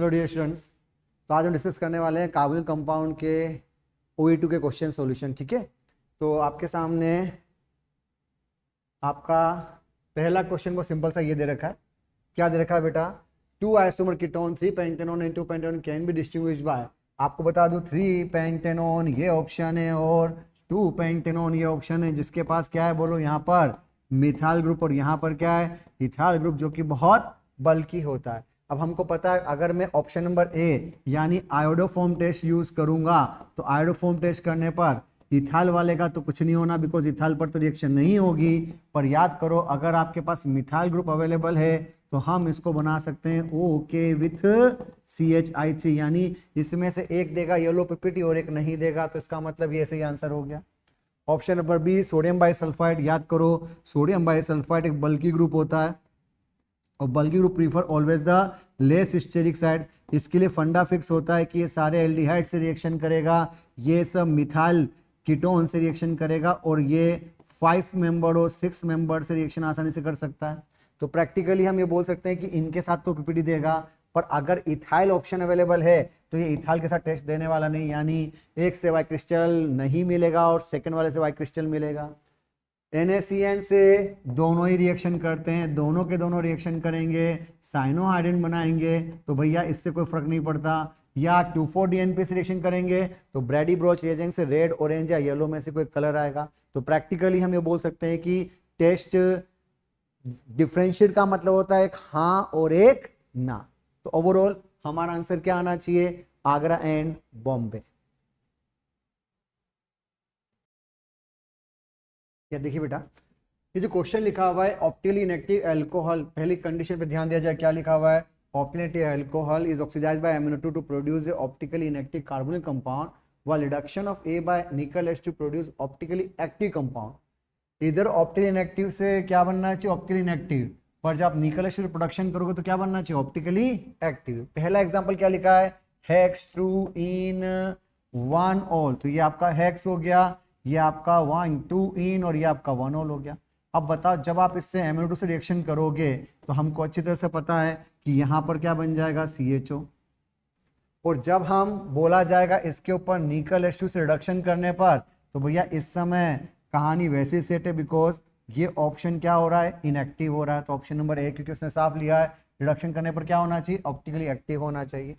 Hello dear students तो आज हम डिस्कस करने वाले हैं काबुल कंपाउंड के ओ टू के क्वेश्चन सॉल्यूशन ठीक है? तो आपके सामने आपका पहला क्वेश्चन को सिंपल सा ये दे रखा है। क्या दे रखा है बेटा? Two isomer ketone three pentanone and two pentanone can be distinguish by आपको बता दूँ थ्री पेंटेनोन ये ऑप्शन है और टू पेंटेनोन ये ऑप्शन है। जिसके पास क्या है बोलो? यहाँ पर मिथाइल ग्रुप और यहाँ पर क्या है? इथाइल ग्रुप जो कि बहुत बल्कि होता है। अब हमको पता है, अगर मैं ऑप्शन नंबर ए यानी आयोडोफॉर्म टेस्ट यूज़ करूँगा तो आयोडोफॉर्म टेस्ट करने पर इथाल वाले का तो कुछ नहीं होना बिकॉज़ इथाल पर तो रिएक्शन नहीं होगी। पर याद करो, अगर आपके पास मिथाइल ग्रुप अवेलेबल है तो हम इसको बना सकते हैं okay with C H I three यानी इसमें से एक देगा येलो पिपिटी और एक नहीं देगा तो इसका मतलब ये सही आंसर हो गया। Option number B sodium bisulphide याद करो सोडियम बाइसल्फाइड एक बल्कि ग्रुप होता है। और बल्कि group prefer always the less steric side इसके लिए फंडा फिक्स होता है कि ये सारे एल्डिहाइड से रिएक्शन करेगा, ये सब मिथाइल कीटोन से रिएक्शन करेगा और ये फाइव मेंबर और सिक्स मेंबर से रिएक्शन आसानी से कर सकता है। तो प्रैक्टिकली हम ये बोल सकते हैं कि इनके साथ तो पीपीडी देगा, पर अगर इथाइल ऑप्शन अवेलेबल है तो ये इथाइल के साथ टेस्ट देने वाला नहीं, यानी एक से वाई क्रिस्टल नहीं मिलेगा और सेकंड वाले से वाई क्रिस्टल मिलेगा। NaCN से दोनों ही रिएक्शन करते हैं, दोनों के दोनों रिएक्शन करेंगे साइनोहाइड्रेन बनाएँगे तो भैया इससे कोई फ़र्क नहीं पड़ता। या टू फोर डी से रिएक्शन करेंगे तो ब्रेडी ब्रोच रिएजेंट से रेड ऑरेंज या येलो में से कोई कलर आएगा। तो प्रैक्टिकली हम ये बोल सकते हैं कि टेस्ट डिफ्रेंशिएट का मतलब होता है एक हाँ और एक ना। तो ओवरऑल हमारा आंसर क्या आना चाहिए? आगरा एंड बॉम्बे या देखिए बेटा, ये जो क्वेश्चन लिखा हुआ है ऑप्टिकली इनेक्टिव एल्कोहल पहली कंडीशन पे ध्यान दिया जाए, क्या लिखा हुआ है? Optically alcohol is oxidised by amino to to produce a optically inactive carbonic compound while reduction of A by nickel H to produce optically active compound. इधर ऑप्टिकली इनेक्टिव से क्या बनना चाहिए ऑप्टिकली इनेक्टिव पर जब आप निकल एच प्रोडक्शन करोगे तो क्या बनना चाहिए ऑप्टिकली एक्टिव पहला एग्जांपल क्या लिखा है? Hex two en one ol तो ये आपका हेक्स हो गया. ये आपका वन टू इन और ये आपका वन ऑल हो गया। अब बताओ, जब आप इससे एमिनो से रिएक्शन करोगे तो हमको अच्छी तरह से पता है कि यहाँ पर क्या बन जाएगा सी एच ओ और जब हम बोला जाएगा इसके ऊपर निकल एच से रिडक्शन करने पर तो भैया इस समय कहानी वैसे सेट है बिकॉज़ ये ऑप्शन क्या हो रहा है? इनएक्टिव हो रहा है। तो ऑप्शन नंबर एक क्योंकि उसने साफ़ लिया है रिडक्शन करने पर क्या होना चाहिए? ऑप्टिकली एक्टिव होना चाहिए।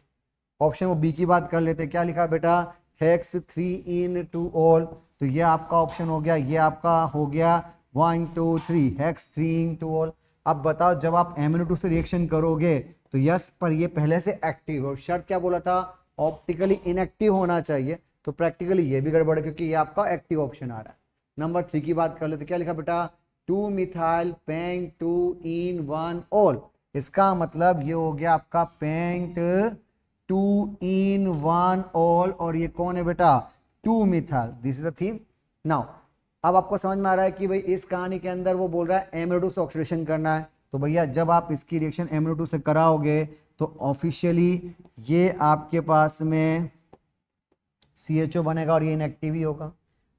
ऑप्शन वो बी की बात कर लेते क्या लिखा बेटा? Hex three en two ol तो ये आपका ऑप्शन हो गया, ये आपका हो गया one two three hex three en two ol अब बताओ, जब आप एमिनो टू से रिएक्शन करोगे तो यस पर ये पहले से एक्टिव और शर्ट क्या बोला था? ऑप्टिकली इनएक्टिव होना चाहिए। तो प्रैक्टिकली ये भी गड़बड़ क्योंकि ये आपका एक्टिव ऑप्शन आ रहा है। नंबर थ्री की बात कर लेते, क्या लिखा बेटा? Two methyl pent two en one ol इसका मतलब ये हो गया आपका pent two en one ol और ये कौन है बेटा? Two methyl this is the theme now अब आपको समझ में आ रहा है कि भाई इस कहानी के अंदर वो बोल रहा है एमओ से ऑक्सीडेशन करना है। तो भैया, जब आप इसकी रिएक्शन एमओ से कराओगे तो ऑफिशियली ये आपके पास में CHO बनेगा और ये इनएक्टिव ही होगा।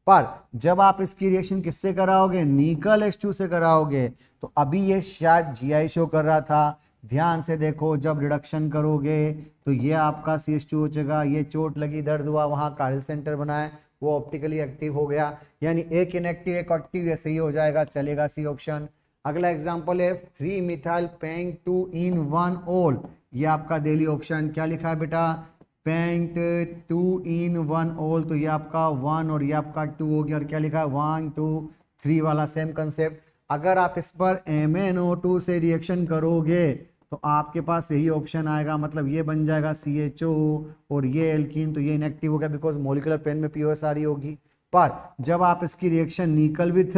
पर जब आप इसकी रिएक्शन किससे कराओगे निकल एच से कराओगे तो अभी ये शायद जीआई शो कर रहा था ध्यान से देखो, जब रिडक्शन करोगे तो ये आपका सी एस टू हो जाएगा ये चोट लगी, दर्द हुआ, वहाँ कार्डिल सेंटर बनाए, वो ऑप्टिकली एक्टिव हो गया। यानी एक इनएक्टिव एक एक्टिव ऐसे ही हो जाएगा, चलेगा सी ऑप्शन अगला एग्ज़ाम्पल है three methyl pent two en one ol ये आपका डेली ऑप्शन क्या लिखा है बेटा? पेंट टू इन वन ओल तो ये आपका वन और ये आपका टू हो गया। और क्या लिखा है? वन टू थ्री वाला सेम कंसेप्ट अगर आप इस पर एम से रिएक्शन करोगे तो आपके पास यही ऑप्शन आएगा मतलब ये बन जाएगा सी एच ओ और ये एल्किन तो ये इनएक्टिव हो गया बिकॉज़ मोलिकुलर पेन में पी ओ एस आ रही होगी। पर जब आप इसकी रिएक्शन निकल विथ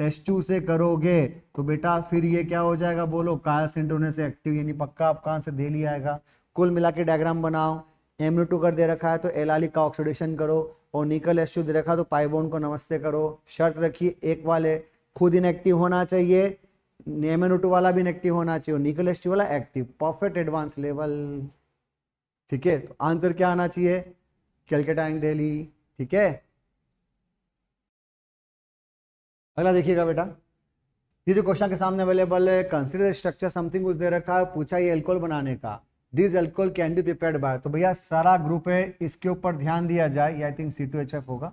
एस टू से करोगे तो बेटा फिर ये क्या हो जाएगा बोलो? काया से एक्टिव यानी पक्का आपका आंसर दे लिया आएगा। कुल मिला के डायग्राम बनाओ। एम टू कर दे रखा है तो एलाली का ऑक्सीडेशन करो और निकल एस टू दे रखा है तो पाइबोन को नमस्ते करो। शर्त रखिए, एक वाले, खुद इनएक्टिव होना चाहिए। नेमेनोटो वाला भी एक्टिव होना चाहिए निकल एस वाला एक्टिव परफेक्ट एडवांस लेवल ठीक है? तो आंसर क्या आना चाहिए? कैलकाटा एंड दिल्ली ठीक है? अगला देखिएगा बेटा। ये जो क्वेश्चन के सामने अवेलेबल है कंसिडर स्ट्रक्चर समथिंग कुछ दे रखा है, पूछा ये एल्कोहल बनाने का। This alcohol can be prepared by तो भैया सारा ग्रुप है, इसके ऊपर ध्यान दिया जाए I think C two H F होगा।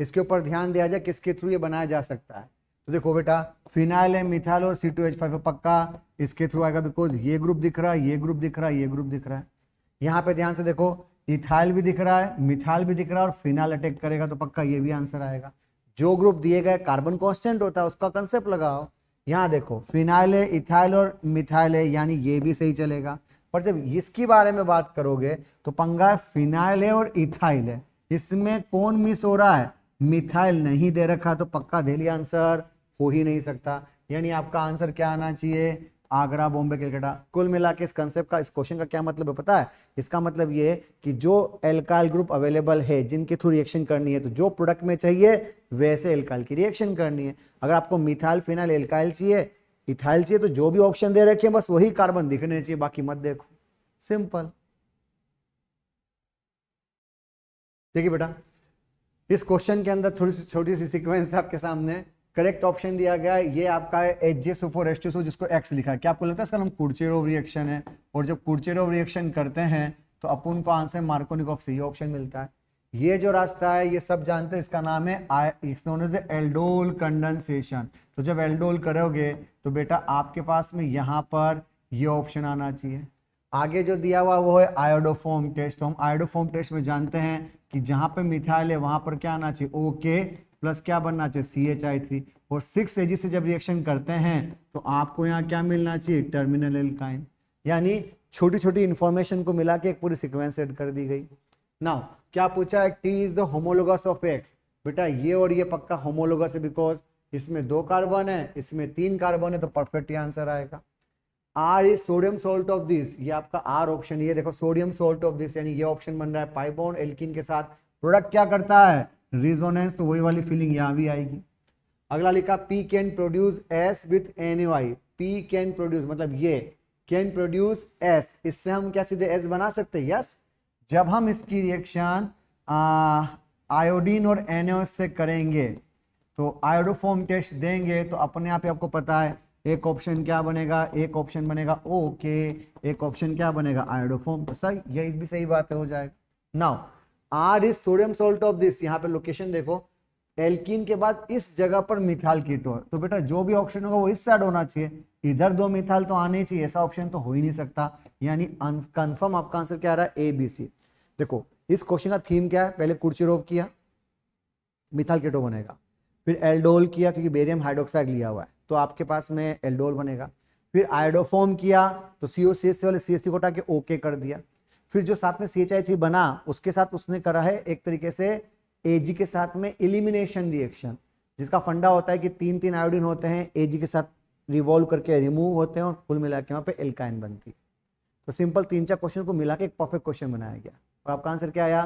इसके ऊपर ध्यान दिया जाए, किसके थ्रू ये बनाया जा सकता है। तो देखो बेटा फिनाइल है मिथाइल और सी टू एच फाइव पक्का, इसके थ्रू आएगा बिकॉज़ ये ग्रुप दिख रहा है, ये ग्रुप दिख रहा है, ये ग्रुप दिख रहा है। यहाँ पे ध्यान से देखो इथाइल भी दिख रहा है मिथाइल भी दिख रहा है और फिनाइल अटैक करेगा तो पक्का ये भी आंसर आएगा। जो ग्रुप दिए गए कार्बन कॉन्स्टेंट होता है, उसका कंसेप्ट लगाओ। यहाँ देखो फिनाइल है इथाइल और मिथाइल है, यानी ये भी सही चलेगा। पर जब इसके बारे में बात करोगे तो पंगा फिनाइल है और इथाइल है। इसमें कौन मिस हो रहा है? मिथाइल नहीं दे रखा तो पक्का दे लिया आंसर हो ही नहीं सकता। यानी आपका आंसर क्या आना चाहिए? आगरा, बॉम्बे, कलकत्ता। कुल मिला के इस कंसेप्ट का, इस क्वेश्चन का क्या मतलब है पता है? इसका मतलब ये कि जो एल्काइल ग्रुप अवेलेबल है, जिनके थ्रू रिएक्शन करनी है तो जो प्रोडक्ट में चाहिए, वैसे एल्काइल की रिएक्शन करनी है। अगर आपको मिथाइल फिनाइल एल्काइल चाहिए इथाइल चाहिए तो जो भी ऑप्शन दे रखे हैं, बस वही कार्बन दिखने चाहिए, बाकी मत देखो। सिंपल देखिए बेटा, इस क्वेश्चन के अंदर थोड़ी सी, छोटी सी सीक्वेंस आपके सामने। करेक्ट ऑप्शन दिया गया है। ये आपका है एच जे सोफोर एस टू जिसको एक्स लिखा है। क्या आपको लगता है इसका नाम कुर्चेरोव रिएक्शन है? और जब कुर्चेरोव रिएक्शन करते हैं तो अपन को आंसर मार्कोनिकॉफ से ये ऑप्शन मिलता है। ये जो रास्ता है, ये सब जानते हैं, इसका नाम है एल्डोल कंडेंसेशन तो जब एल्डोल करोगे तो बेटा आपके पास में यहाँ पर ये ऑप्शन आना चाहिए। आगे जो दिया हुआ, वो है आयोडोफोम टेस्ट तो हम आयोडोफोम टेस्ट में जानते हैं कि जहाँ पे मिथाइल है, वहाँ पर क्या आना चाहिए? ओके प्लस क्या बनना चाहिए? सी एच आई थ्री और सिक्स एजी से जब रिएक्शन करते हैं तो आपको यहाँ क्या मिलना चाहिए? टर्मिनल एल्काइन यानी छोटी छोटी इंफॉर्मेशन को मिला के एक पूरी सिक्वेंस एड कर दी गई। नाउ क्या पूछा है? T is the homologous of X बेटा, ये और ये पक्का होमोलोगस है बिकॉज़ इसमें दो कार्बन है, इसमें तीन कार्बन है तो परफेक्ट आंसर आएगा। R is sodium salt of this ये आपका आर ऑप्शन ये देखो सोडियम सोल्ट ऑफ़ दिस यानी ये ऑप्शन बन रहा है पाइबोन एल्किन के साथ। प्रोडक्ट क्या करता है? रिजोनेंस तो वही वाली फीलिंग यहाँ भी आएगी। अगला लिखा P can produce S with N Y P can produce मतलब ये कैन प्रोड्यूस एस इससे हम क्या सीधे एस बना सकते हैं? यस जब हम इसकी रिएक्शन आयोडीन और एन से करेंगे तो आयोडोफॉर्म टेस्ट देंगे तो अपने आप ही आपको पता है, एक ऑप्शन क्या बनेगा, एक ऑप्शन बनेगा ओके एक ऑप्शन क्या बनेगा आयोडोफॉर्म तो सही, यही भी सही बात है हो जाएगा। Now R is sodium salt of this, यहाँ पे लोकेशन देखो। एल्किन के बाद इस जगह पर मिथाल कीटोन तो बेटा, जो भी ऑप्शन होगा वो इस साइड होना चाहिए। इधर दो मिथाल तो आने चाहिए, ऐसा ऑप्शन तो हो ही नहीं सकता। यानी कंफर्म आपका आंसर क्या आ रहा है? ए बी सी देखो, इस क्वेश्चन का थीम क्या है? पहले कुर्चिरोव किया मिथाल कीटो बनेगा। फिर एल्डोल किया, क्योंकि बेरियम हाइड्रोक्साइड लिया हुआ है। तो आपके पास में एल्डोल बनेगा। फिर आयोडोफॉर्म किया तो सीओ सी एस वाले सी एस सी को हटा के ओके कर दिया। फिर जो साथ में सी एच आई थ्री बना, उसके साथ उसने करा है एक तरीके से एजी के साथ में इलिमिनेशन रिएक्शन जिसका फंडा होता है कि तीन तीन आयोडीन होते हैं एजी के साथ रिवॉल्व करके रिमूव होते हैं और कुल मिला के वहाँ पे एल्काइन बनती है। तो सिंपल तीन चार क्वेश्चन को मिला के एक परफेक्ट क्वेश्चन बनाया गया। और आपका आंसर क्या आया?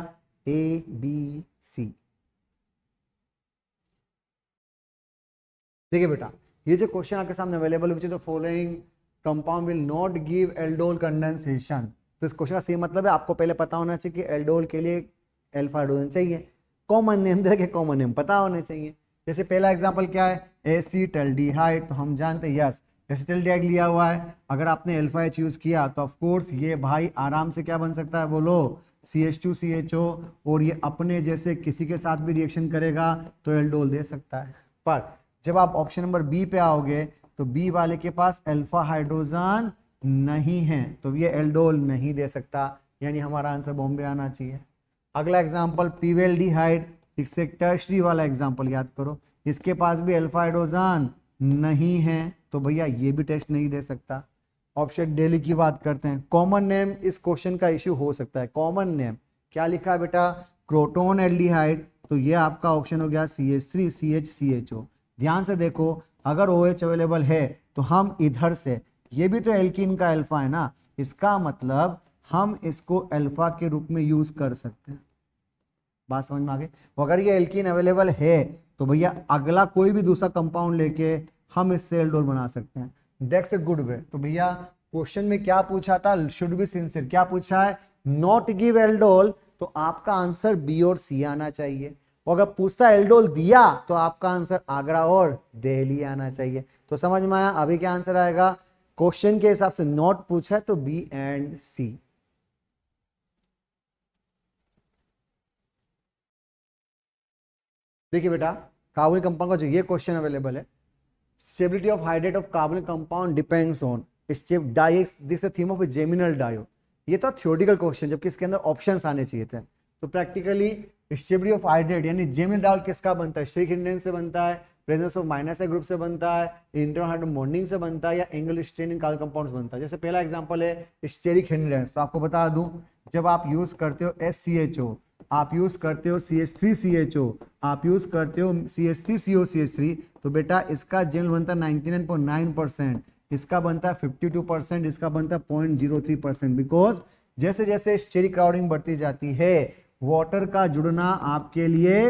ए बी सी देखिए बेटा, ये जो क्वेश्चन आपके सामने available is the following compound will not give aldol condensation तो इस क्वेश्चन का सही मतलब है, आपको पहले पता होना चाहिए कि एल्डोल के लिए एल्फा हाइड्रोजन चाहिए। कॉमन नेम दे के कॉमन नेम पता होने चाहिए। जैसे पहला एग्जांपल क्या है? एसीटल्डिहाइड तो हम जानते हैं यस एसिटल्डिहाइड लिया हुआ है। अगर आपने एल्फा एच यूज़ किया तो ऑफ़ कोर्स ये भाई आराम से क्या बन सकता है? बोलो C H two C H O और ये अपने जैसे किसी के साथ भी रिएक्शन करेगा तो एल्डोल दे सकता है। पर जब आप ऑप्शन नंबर बी पे आओगे तो बी वाले के पास एल्फा हाइड्रोजन नहीं है तो ये एल्डोल नहीं दे सकता। यानी हमारा आंसर बॉम्बे आना चाहिए। अगला एग्ज़ाम्पल पीवेल डिहाइड इससे टर्शरी वाला एग्ज़ाम्पल याद करो। इसके पास भी अल्फ़ा हाइड्रोजन नहीं है तो भैया ये भी टेस्ट नहीं दे सकता। ऑप्शन डेली की बात करते हैं। कॉमन नेम इस क्वेश्चन का इश्यू हो सकता है। कॉमन नेम क्या लिखा बेटा? क्रोटोन एल्डिहाइड तो ये आपका ऑप्शन हो गया C H three C H C H O ध्यान से देखो, अगर ओ OH अवेलेबल है तो हम इधर से ये भी तो एल्किन का अल्फ़ा है ना। इसका मतलब हम इसको अल्फ़ा के रूप में यूज़ कर सकते हैं। बात समझ में आ गई? अगर ये एल्किन अवेलेबल है तो भैया अगला कोई भी दूसरा कंपाउंड लेके हम इससे एल्डोल बना सकते हैं। डेक्स ए गुड वे तो भैया क्वेश्चन में क्या पूछा था? शुड बी सिंसियर क्या पूछा है? नॉट गिव एल्डोल तो आपका आंसर बी और सी आना चाहिए। और अगर पूछता एल्डोल दिया तो आपका आंसर आगरा और दिल्ली आना चाहिए। तो समझ में आया? अभी क्या आंसर आएगा? क्वेश्चन के हिसाब से नॉट पूछा है तो बी एंड सी। देखिए बेटा कार्बन कंपाउंड का जो ये क्वेश्चन अवेलेबल है, stability of hydrate of carbon compound depends on this theme of geminal diol ये तो थियोरिटिकल क्वेश्चन, जबकि इसके अंदर ऑप्शन आने चाहिए थे। तो प्रैक्टिकली स्टेबिलिटी ऑफ़ हाइड्रेट, यानी जेमिनल डायो किसका बनता है? स्ट्रिक से बनता है प्रेजेंस ऑफ़ माइनस ग्रुप से बनता है इंटरहाइड्रो बॉन्डिंग से बनता है या angle strain in carbon compounds बनता है। जैसे पहला एग्जांपल है स्टेरिक हिंड्रेंस तो आपको बता दूँ, जब आप यूज़ करते हो एस सी एच ओ आप यूज़ करते हो C H three C H O आप यूज़ करते हो C H three C O C H three तो बेटा इसका जेल बनता है ninety nine point nine percent इसका बनता है फिफ्टी टू परसेंट इसका बनता है point zero three percent because जैसे जैसे स्टेरिक क्राउडिंग बढ़ती जाती है वाटर का जुड़ना आपके लिए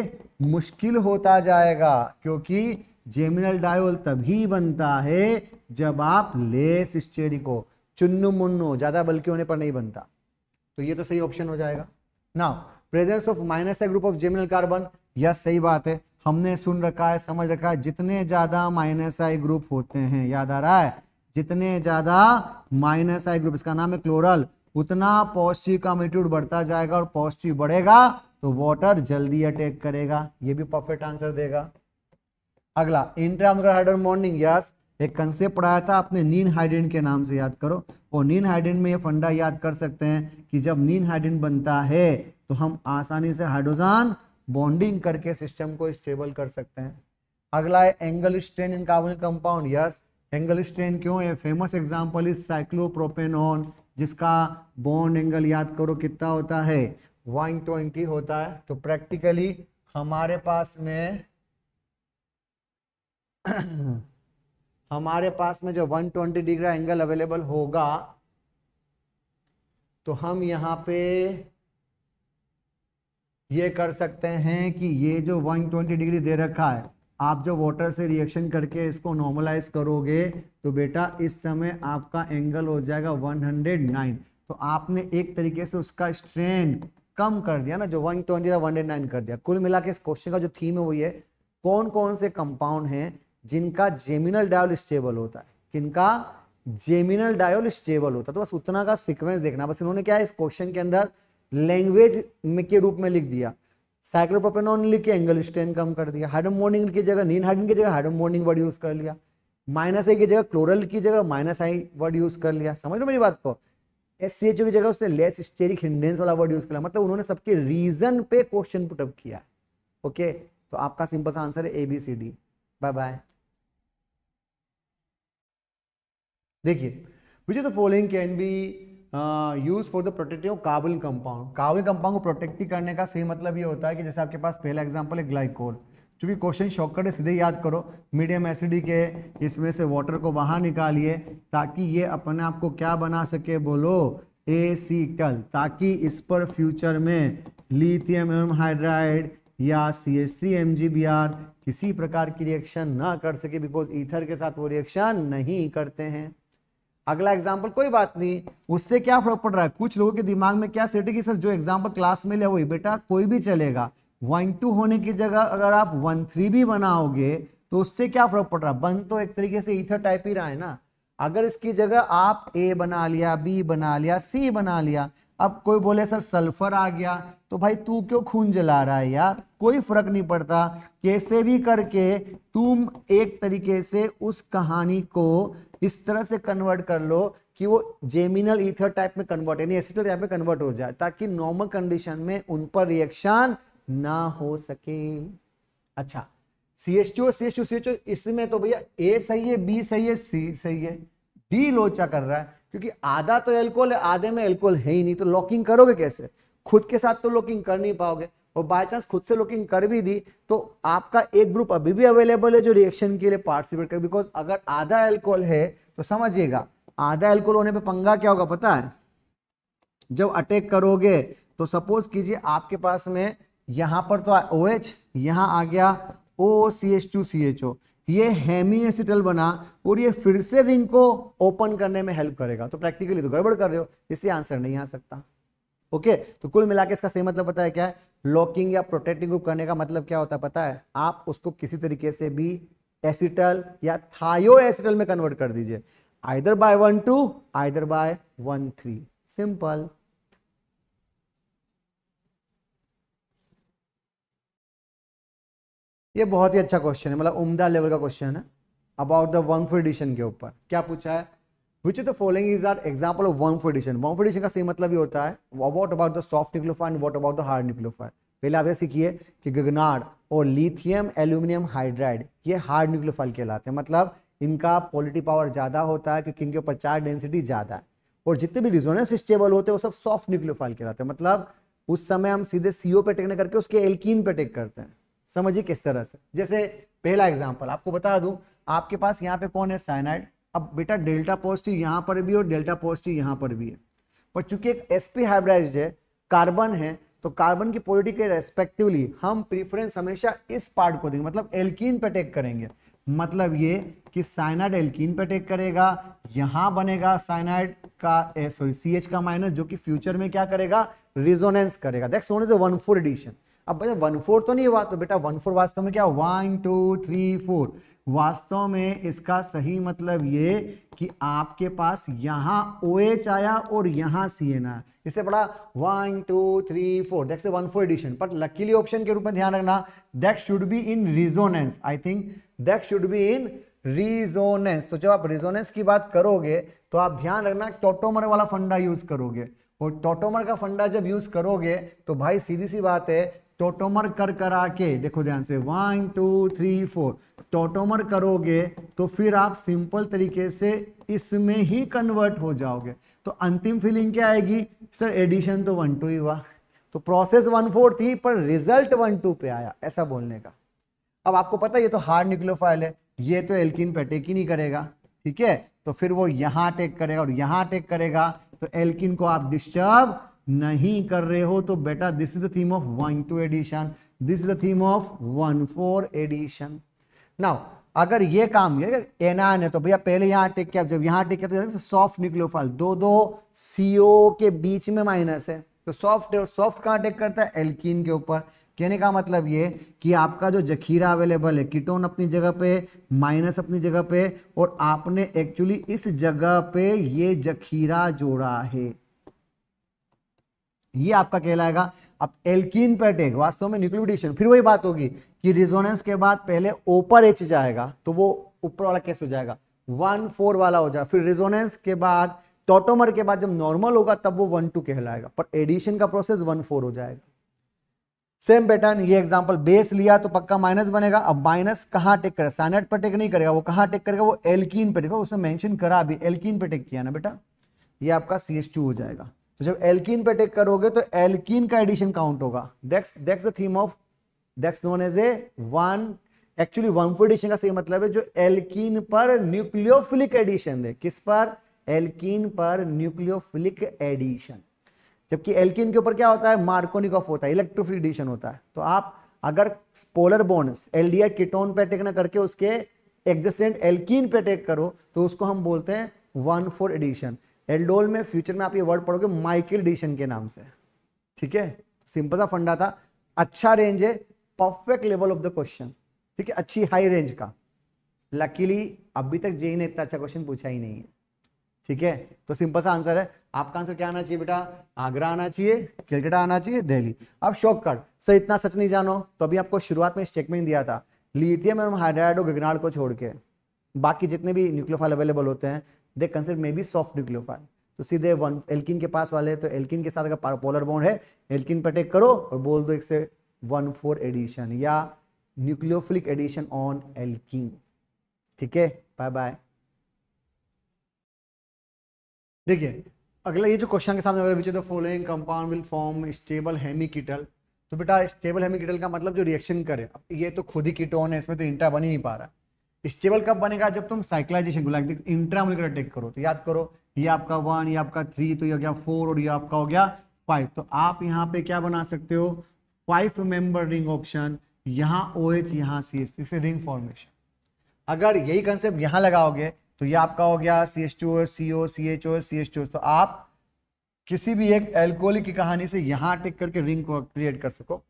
मुश्किल होता जाएगा, क्योंकि जेमिनल डायोल तभी बनता है जब आप लेस स्टेरिको चुन्नु मुन्नु, ज़्यादा बल्कि होने पर नहीं बनता। तो ये तो सही ऑप्शन हो जाएगा। Now presence of minus A group of geminal carbon यह सही बात है। हमने सुन रखा है, समझ रखा है, जितने ज़्यादा माइनस आई ग्रुप होते हैं, याद आ रहा है? जितने ज़्यादा माइनस आई ग्रुप इसका नाम है क्लोरल उतना पॉजिटिव का मेट्यूड बढ़ता जाएगा और पॉजिटिव बढ़ेगा। तो वाटर जल्दी अटैक करेगा, ये भी परफेक्ट आंसर देगा। अगला इंट्रामुलर हाइड्रोजन बॉन्डिंग यस एक कंसेप्ट पढ़ाया था आपने, नीन हाइड्रेन के नाम से याद करो। और नीन हाइड्रेन में ये फंडा याद कर सकते हैं कि जब नीन हाइड्रेन बनता है तो हम आसानी से हाइड्रोजन बॉन्डिंग करके सिस्टम को स्टेबल कर सकते हैं। अगला है एंगल स्ट्रेन इन कार्बनिक कंपाउंड यस एंगल स्ट्रेन क्यों? है फ़ेमस एग्जांपल इज़ साइक्लोप्रोपेनॉन जिसका बॉन्ड एंगल याद करो कितना होता है? 120 होता है तो प्रैक्टिकली हमारे पास में हमारे पास में जो 120 डिग्री एंगल अवेलेबल होगा तो हम यहाँ पे ये कर सकते हैं कि ये जो 120 डिग्री दे रखा है, आप जो वाटर से रिएक्शन करके इसको नॉर्मलाइज करोगे तो बेटा इस समय आपका एंगल हो जाएगा 109 तो आपने एक तरीके से उसका स्ट्रेन कम कर दिया ना, जो 120 था 109 कर दिया। कुल मिला के इस क्वेश्चन का जो थीम है वो ये कौन कौन से कंपाउंड हैं जिनका जेमिनल डायोल स्टेबल होता है? किनका जेमिनल डायोल स्टेबल होता है? तो बस उतना का सीक्वेंस देखना। बस इन्होंने क्या है, इस क्वेश्चन के अंदर लैंग्वेज के रूप में लिख दिया। साइक्लोप्रोपेनॉन लिख के एंगल स्ट्रेन कम कर दिया। हाइड्रोम मॉर्निंग की जगह नीन हाइड्रोजन की जगह हाइड्रोम मॉर्निंग वर्ड यूज़ कर लिया। माइनस आई की जगह क्लोरल की जगह माइनस आई वर्ड यूज़ कर लिया। समझ लो मेरी बात को? एस सी एच की जगह उसने लेस स्टेरिक हिंडेंस वाला वर्ड यूज़ किया मतलब उन्होंने सबके रीजन पे क्वेश्चन पुटअप किया। ओके तो आपका सिंपल सा आंसर है A B C D bye bye देखिए which the following can be use for the protective carbonyl compound carbon compound को प्रोटेक्ट करने का सही मतलब ये होता है कि जैसे आपके पास पहला एग्जांपल है ग्लाइकोल क्योंकि क्वेश्चन शॉर्टकट है सीधे याद करो मीडियम एसिडी के इसमें से वाटर को बाहर निकालिए ताकि ये अपने आप को क्या बना सके? बोलो एसिकल ताकि इस पर फ्यूचर में लिथियम एम हाइड्राइड या C S three M G B R किसी प्रकार की रिएक्शन ना कर सके बिकॉज़ ईथर के साथ वो रिएक्शन नहीं करते हैं। अगला एग्ज़ाम्पल कोई बात नहीं, उससे क्या फ़र्क पड़ रहा है? कुछ लोगों के दिमाग में क्या सेट है कि सर, जो एग्ज़ाम्पल क्लास में लिया वही बेटा कोई भी चलेगा। वन टू होने की जगह अगर आप वन थ्री भी बनाओगे तो उससे क्या फ़र्क पड़ रहा? बन तो एक तरीके से ईथर टाइप ही रहा है ना। अगर इसकी जगह आप ए बना लिया बी बना लिया सी बना लिया, अब कोई बोले, सर सल्फ़र आ गया। तो भाई, तू क्यों खून जला रहा है यार? कोई फ़र्क नहीं पड़ता। कैसे भी करके तुम एक तरीके से उस कहानी को इस तरह से कन्वर्ट कर लो कि वो जेमिनल ईथर टाइप में कन्वर्ट यानी एसिटल टाइप में कन्वर्ट हो जाए, ताकि नॉर्मल कंडीशन में उन पर रिएक्शन ना हो सके। अच्छा C H two C H C H इसमें तो भैया ए सही है बी सही है सी सही है। डी लोचा कर रहा है, क्योंकि आधा तो एल्कोहल है, आधे में एल्कोहल है ही नहीं तो लॉकिंग करोगे कैसे? खुद के साथ तो लॉकिंग कर नहीं पाओगे। और बाय चांस खुद से लॉकिंग कर भी दी तो आपका एक ग्रुप अभी भी अवेलेबल है जो रिएक्शन के लिए पार्टिसिपेट कर। बिकॉज़ अगर आधा एल्कोहल है तो समझिएगा, आधा एल्कोहल होने पे पंगा क्या होगा पता है? जब अटैक करोगे तो सपोज़ कीजिए आपके पास में यहाँ पर तो ओ एच यहाँ आ गया O C H two C H O ये हेमी एसिटल बना और ये फिर से रिंग को ओपन करने में हेल्प करेगा। तो प्रैक्टिकली तो गड़बड़ कर रहे हो, इससे आंसर नहीं आ सकता। ओके तो कुल मिला के इसका सही मतलब पता है क्या है? लॉकिंग या प्रोटेक्टिंग ग्रुप करने का मतलब क्या होता है पता है? आप उसको किसी तरीके से भी एसिटल या थायो एसिटल में कन्वर्ट कर दीजिए। Either by one two either by one three simple ये बहुत ही अच्छा क्वेश्चन है मतलब उम्दा लेवल का क्वेश्चन है about the one four addition के ऊपर। क्या पूछा है? Which the following is are example of one four addition one four addition का सही मतलब ये होता है about about the soft nucleophile what about the hard nucleophile पहले आप ये सीखिए कि गगनाड और लिथियम एल्यूमिनियम हाइड्राइड ये हार्ड न्यूक्लियोफाइल कहलाते हैं। मतलब इनका पॉलिटी पावर ज़्यादा होता है क्योंकि इनके ऊपर चार्ज डेंसिटी ज़्यादा है। और जितने भी रिजोनेंस स्टेबल होते हैं, वो सब सॉफ्ट न्यूक्लियोफाइल कहलाते हैं। मतलब उस समय हम सीधे सीओ पे टेक करके उसके एल्कीन पे टेक करते हैं। समझिए किस तरह से। जैसे पहला एग्ज़ाम्पल आपको बता दूँ, आपके पास यहाँ पे कौन है? साइनाइड अब बेटा डेल्टा पॉजिटिव यहाँ पर भी और डेल्टा पॉजिटिव यहाँ पर भी है। पर चूँकि एक एसपी हाइब्राइड है कार्बन है तो कार्बन की पॉलिटी के रेस्पेक्टिवली हम प्रीफरेंस हमेशा इस पार्ट को देंगे। मतलब एल्कीन पे टेक करेंगे। मतलब ये कि साइनाइड एल्कीन पे टेक करेगा, यहाँ बनेगा साइनाइड का सॉरी सी एच का माइनस जो कि फ्यूचर में क्या करेगा? रिजोनेंस करेगा। That's known as one four addition अब भैया वन फोर तो नहीं हुआ तो बेटा वन फोर वास्तव में क्या वन टू थ्री फोर वास्तव में इसका सही मतलब ये कि आपके पास यहाँ ओ OH आया और यहाँ सी एन आया। इससे पढ़ा one two three four that's one four addition पर लकीली ऑप्शन के रूप में ध्यान रखना that should be in resonance I think that should be in resonance तो जब आप रिजोनेंस की बात करोगे तो आप ध्यान रखना टोटोमर वाला फंडा यूज़ करोगे। और टोटोमर का फंडा जब यूज़ करोगे तो भाई सीधी सी बात है टोटोमर कर करा के, देखो ध्यान से one two three four tautomer करोगे तो फिर आप सिंपल तरीके से इसमें ही कन्वर्ट हो जाओगे। तो अंतिम फीलिंग क्या आएगी? सर एडिशन तो वन टू ही हुआ। तो प्रोसेस वन फोर थी, पर रिज़ल्ट वन टू पे आया, ऐसा बोलने का। अब आपको पता है, ये तो हार्ड निकलो फ़ाइल है, ये तो एल्किन पे टेक ही नहीं करेगा, ठीक है? तो फिर वो यहाँ टेक करेगा और यहाँ टेक करेगा तो एल्किन को आप डिस्टर्ब नहीं कर रहे हो तो बेटा this is the theme of one two addition this is the theme of one four addition now अगर ये काम एनायन है तो भैया पहले यहाँ टेक किया जब यहाँ टेक किया तो सॉफ्ट न्यूक्लियोफाइल दो दो सीओ के बीच में माइनस है। तो सॉफ्ट सॉफ्ट कहाँ टेक करता है? एल्कीन के ऊपर। कहने का मतलब ये कि आपका जो जखीरा अवेलेबल है कीटोन अपनी जगह पे माइनस अपनी जगह पे, और आपने एक्चुअली इस जगह पे ये जखीरा जोड़ा है। ये आपका कहलाएगा। अब एल्कीन पेटेक वास्तव में न्यूक्लियोडेशन फिर वही बात होगी कि रिजोनेंस के बाद पहले ऊपर एच जाएगा तो वो ऊपर वाला कैसे हो जाएगा? वन फोर वाला हो जाएगा। फिर रिजोनेंस के बाद टोटोमर के बाद जब नॉर्मल होगा, तब वो वन टू कहलाएगा। पर एडिशन का प्रोसेस वन फोर हो जाएगा। सेम पैटर्न ये एग्जांपल बेस लिया तो पक्का माइनस बनेगा। अब माइनस कहाँ टेक करेगा? साइनेट पर टेक नहीं करेगा। वो कहाँ टेक करेगा? वो एल्कीन पे देखो उसने मेंशन करा अभी एल्कीन पे टेक किया ना बेटा? ये आपका सी हो जाएगा। तो जब एल्कीन पे टेक करोगे तो एल्कीन का एडिशन काउंट होगा। That's that's the theme of that's known as a one actually one addition का सही मतलब है जो एल्कीन पर न्यूक्लियोफिलिक एडिशन दे किस पर? एल्कीन पर न्यूक्लियोफिलिक एडिशन जबकि एल्किन के ऊपर क्या होता है? मार्कोनिकॉफ होता है इलेक्ट्रोफिलिडेशन होता है। तो आप अगर पोलर बोन्स एलडीआर कीटोन पे टेक ना करके उसके एग्जेसेंट एल्किन पे टेक करो तो उसको हम बोलते हैं वन फोर एडिशन एल्डोल में फ्यूचर में आप ये वर्ड पढ़ोगे माइकल एडिशन के नाम से। ठीक है? सिंपल सा फंडा था। अच्छा रेंज है perfect level of the question ठीक है? अच्छी हाई रेंज का। लकीली अभी तक जेई ने इतना अच्छा क्वेश्चन पूछा ही नहीं है। ठीक है? तो सिंपल सा आंसर है। आपका आंसर क्या आना चाहिए बेटा? आगरा आना चाहिए, कलकत्ता आना चाहिए, दिल्ली। अब शॉर्टकट सर, इतना सच नहीं जानो। तो अभी आपको शुरुआत में स्टेटमेंट दिया था। लिथियम एवं हाइड्राइड गगनाड को छोड़ के। बाकी जितने भी न्यूक्लियोफाइल अवेलेबल होते हैं they consider may be soft nucleophile तो सीधे वन एल्किन के पास वाले तो एल्किन के साथ अगर पोलर बॉन्ड है एल्किन पर टेक करो और बोल दो एक से वन फोर एडिशन या न्यूक्लियोफिलिक एडिशन ऑन एल्किन ठीक है? बाय बाय देखिए, अगला ये जो क्वेश्चन के सामने which the following compound will form stable hemiketal तो बेटा स्टेबल हेमिकीटल का मतलब जो रिएक्शन करे, अब ये तो खुद ही कीटोन है, इसमें तो इंट्रा बन ही नहीं पा रहा। स्टेबल कब बनेगा? जब तुम साइक्लाइजेशन को लाइक इंट्रा मोलिकुलर टेक करो तो याद करो, ये आपका वन ये आपका थ्री तो ये हो गया फोर और ये आपका हो गया फाइव तो आप यहाँ पे क्या बना सकते हो? फाइव मेंबर रिंग ऑप्शन यहाँ ओ एच यहाँ सी एस रिंग फॉर्मेशन अगर यही कंसेप्ट यहाँ लगाओगे तो ये आपका हो गया C H two C O C H O C H two तो आप किसी भी एक एल्कोहलिक की कहानी से यहाँ टेक करके रिंग को क्रिएट कर सको.